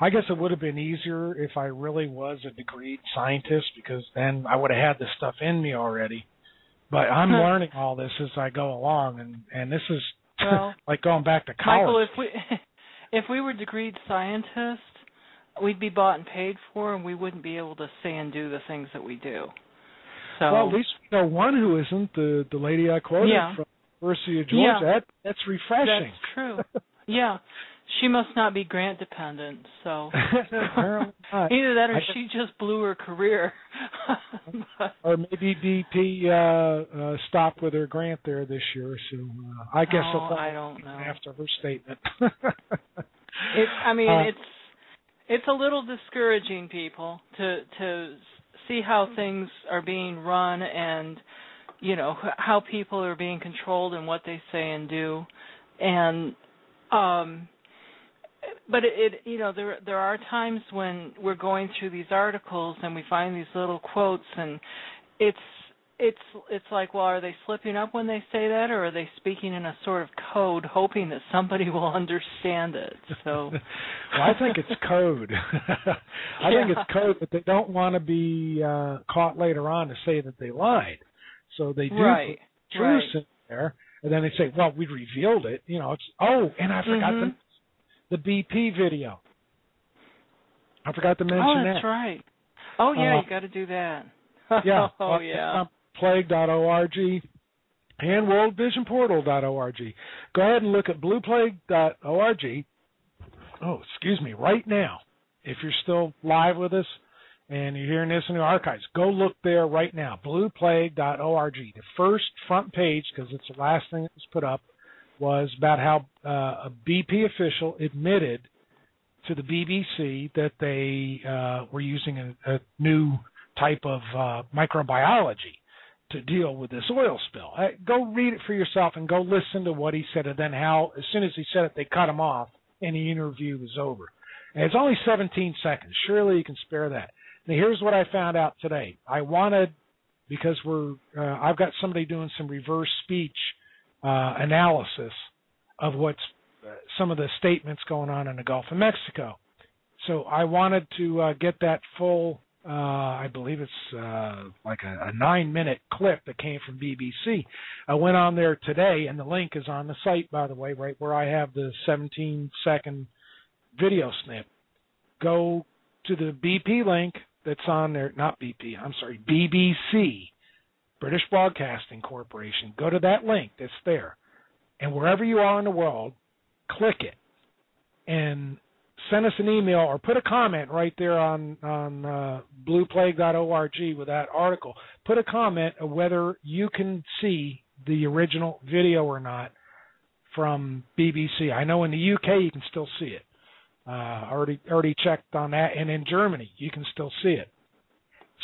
I guess it would have been easier if I really was a degreed scientist because then I would have had this stuff in me already. But I'm learning all this as I go along, and and this is Well, like going back to college. Michael, if we if we were degreed scientists, we'd be bought and paid for, and we wouldn't be able to say and do the things that we do. So well, at least we know one who isn't the the lady I quoted Yeah. from University of Georgia. Yeah. That that's refreshing. that's true. yeah, She must not be grant dependent, so Apparently not. either that or I- she just blew her career. But- or maybe BP uh, uh, stopped with her grant there this year. So uh, I guess Oh, I don't know. after her statement. It, I mean, Uh, it's it's a little discouraging, people, to to see how things are being run and you know how people are being controlled and what they say and do, and um, but it, it you know there there are times when we're going through these articles and we find these little quotes and it's it's it's like well are they slipping up when they say that or are they speaking in a sort of code hoping that somebody will understand it so well, I think it's code. I think it's code, but they don't want to be uh, caught later on to say that they lied. So they do right put truth right in there, and then they say, "Well, we revealed it." You know, it's oh, and I forgot Mhm. the the BP video. I forgot to mention oh that. that's right oh yeah Uh, you got to do that Yeah. oh uh, yeah Plague.org and worldvisionportal.org. Go ahead and look at blueplague.org. Oh, excuse me, right now. If you're still live with us and you're hearing this in the archives, go look there right now. Blueplague.org. The first front page, because it's the last thing that was put up, was about how uh, a BP official admitted to the BBC that they uh, were using a, a new type of uh, microbiology to deal with this oil spill. Uh, go read it for yourself and go listen to what he said, and then how, as soon as he said it, they cut him off and the interview was over. And it's only 17 seconds. Surely you can spare that. Now, here's what I found out today. I wanted, because we're, uh, I've got somebody doing some reverse speech uh, analysis of what's uh, some of the statements going on in the Gulf of Mexico. So I wanted to uh, get that full uh, I believe it's uh, like a, a nine minute clip that came from BBC. I went on there today, and the link is on the site, by the way, right where I have the 17 second video snip. Go to the BP link that's on there, not BP, I'm sorry, BBC, British Broadcasting Corporation. Go to that link that's there, and wherever you are in the world, click it, and send us an email or put a comment right there on on uh, blueplague.org with that article. Put a comment of whether you can see the original video or not from BBC. I know in the UK you can still see it. Uh, already already checked on that, and in Germany you can still see it.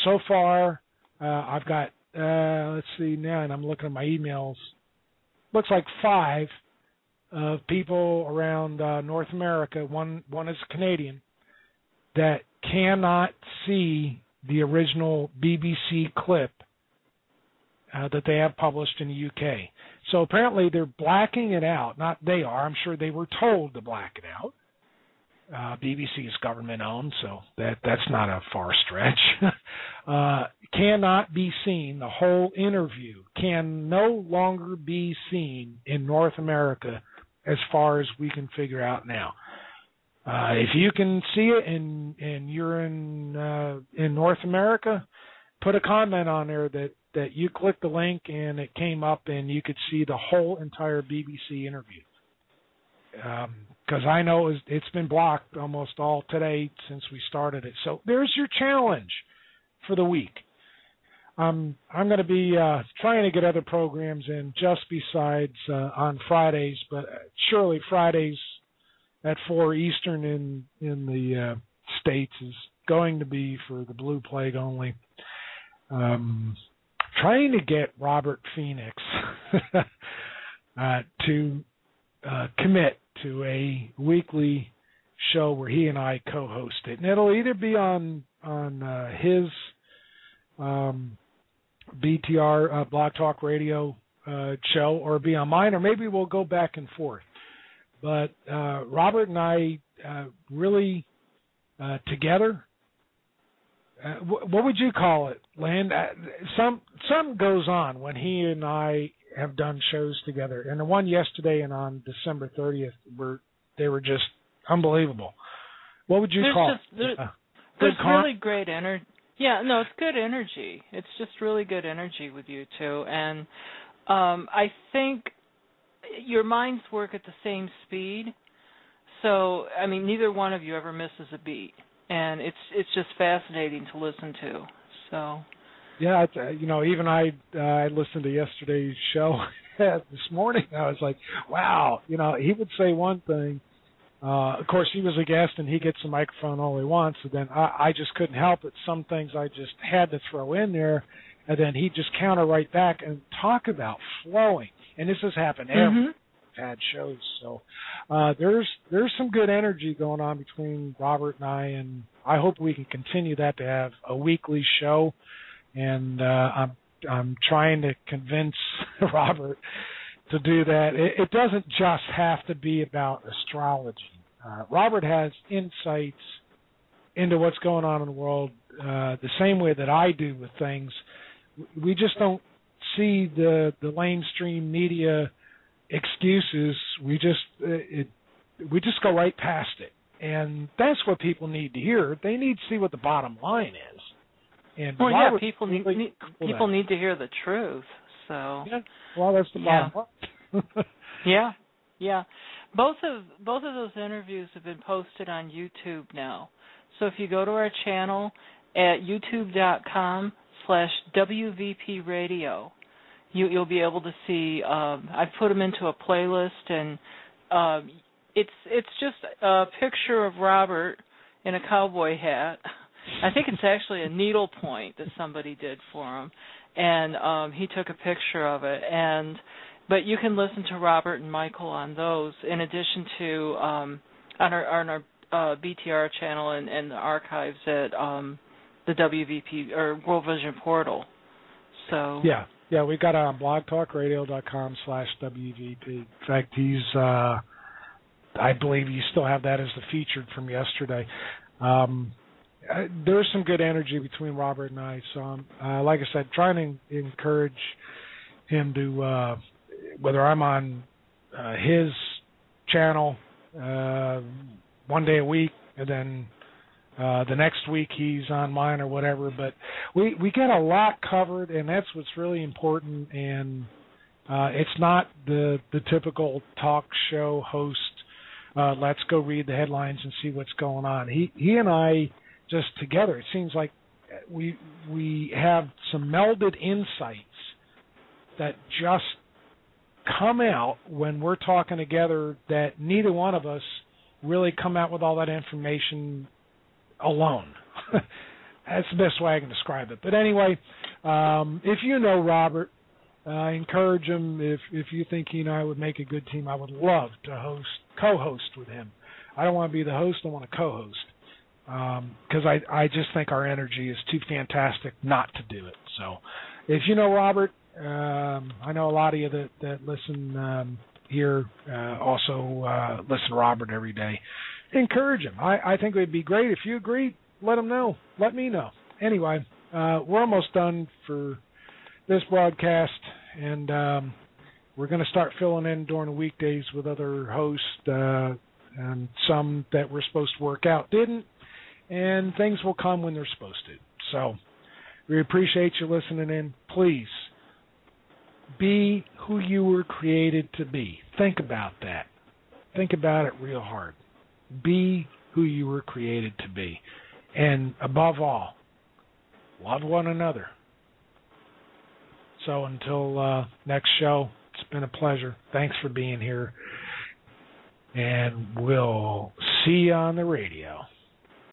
So far, uh, I've got uh, let's see now, and I'm looking at my emails. Looks like five of people around uh, North America. One one is Canadian that cannot see the original BBC clip uh, that they have published in the UK. So apparently they're blacking it out. Not they are. I'm sure they were told to black it out. Uh, BBC is government owned, so that that's not a far stretch. uh, cannot be seen. The whole interview can no longer be seen in North America as far as we can figure out now. Uh, if you can see it and and you're in uh, in North America, put a comment on there that that you clicked the link and it came up and you could see the whole entire BBC interview. Because I know it's been blocked almost all today since we started it. So there's your challenge for the week. Um, I'm going to be uh, trying to get other programs in just besides uh, on Fridays, but surely Fridays at four Eastern in in the uh, states is going to be for the Blue Plague only. Um, trying to get Robert Phoenix uh, to uh, commit to a weekly show where he and I co-host it, and it'll either be on on uh, his um, BTR uh, Blog Talk Radio uh, show, or be on mine, or maybe we'll go back and forth. But uh, Robert and I uh, really uh, together. Uh, what would you call it, Land? Uh, some some goes on when he and I have done shows together, and the one yesterday and on December 30th were they were just unbelievable. What would you There's call? just- there- it? There's con- really great energy. Yeah, no, it's good energy. It's just really good energy with you two, and um, I think your minds work at the same speed. So I mean, neither one of you ever misses a beat, and it's it's just fascinating to listen to. So. Yeah, uh, you know, even I uh, I listened to yesterday's show this morning. I was like, wow, you know, he would say one thing. Uh, of course, he was a guest and he gets the microphone all he wants. And then I, I just couldn't help it. Some things I just had to throw in there, and then he just counter right back and talk about flowing. And this has happened every Mm-hmm. had shows. So uh, there's there's some good energy going on between Robert and I, and I hope we can continue that to have a weekly show. And uh, I'm I'm trying to convince Robert to do that. It, it doesn't just have to be about astrology. Uh, Robert has insights into what's going on in the world uh, the same way that I do with things. We just don't see the the mainstream media excuses. We just uh, it we just go right past it, and that's what people need to hear. They need to see what the bottom line is. And Well, yeah, people need, need people that. need to hear the truth. So Yeah, well, that's the Yeah. bottom line. yeah, yeah. Both of both of those interviews have been posted on YouTube now. So if you go to our channel at youtube.com slash WVP Radio, you, you'll be able to see. Um, I've put them into a playlist, and um, it's it's just a picture of Robert in a cowboy hat. I think it's actually a needle point that somebody did for him, and um, he took a picture of it. And but you can listen to Robert and Michael on those, in addition to um, on our on our uh, BTR channel and, and the archives at um, the WVP or World Vision portal. So Yeah, yeah, we've got it on blogtalkradio.com slash WVP. In fact, he's, uh, I believe you still have that as the featured from yesterday. Um, there's some good energy between Robert and I. So, um, uh, like I said, trying to encourage him to, uh, whether I'm on uh, his channel uh, one day a week, and then uh, the next week he's on mine or whatever. But we we get a lot covered, and that's what's really important. And uh, it's not the the typical talk show host. Uh, let's go read the headlines and see what's going on. He he and I just together. It seems like we we have some melded insights that just come out when we're talking together that neither one of us really come out with all that information alone. That's the best way I can describe it. But anyway, um, if you know Robert, uh, encourage him. If if you think he and I would make a good team, I would love to host, co-host with him. I don't want to be the host; I want to co-host because I I just think our energy is too fantastic not to do it. So, if you know Robert, um, I know a lot of you that that listen um, here uh, also uh, listen Robert every day. Encourage him. I I think it would be great if you agree. Let him know. Let me know. Anyway, uh, we're almost done for this broadcast, and um, we're going to start filling in during the weekdays with other hosts, uh, and some that were supposed to work out didn't, and things will come when they're supposed to. So we appreciate you listening in. Please be who you were created to be. Think about that. Think about it real hard. Be who you were created to be. And above all, love one another. So until uh, next show, it's been a pleasure. Thanks for being here. And we'll see you on the radio.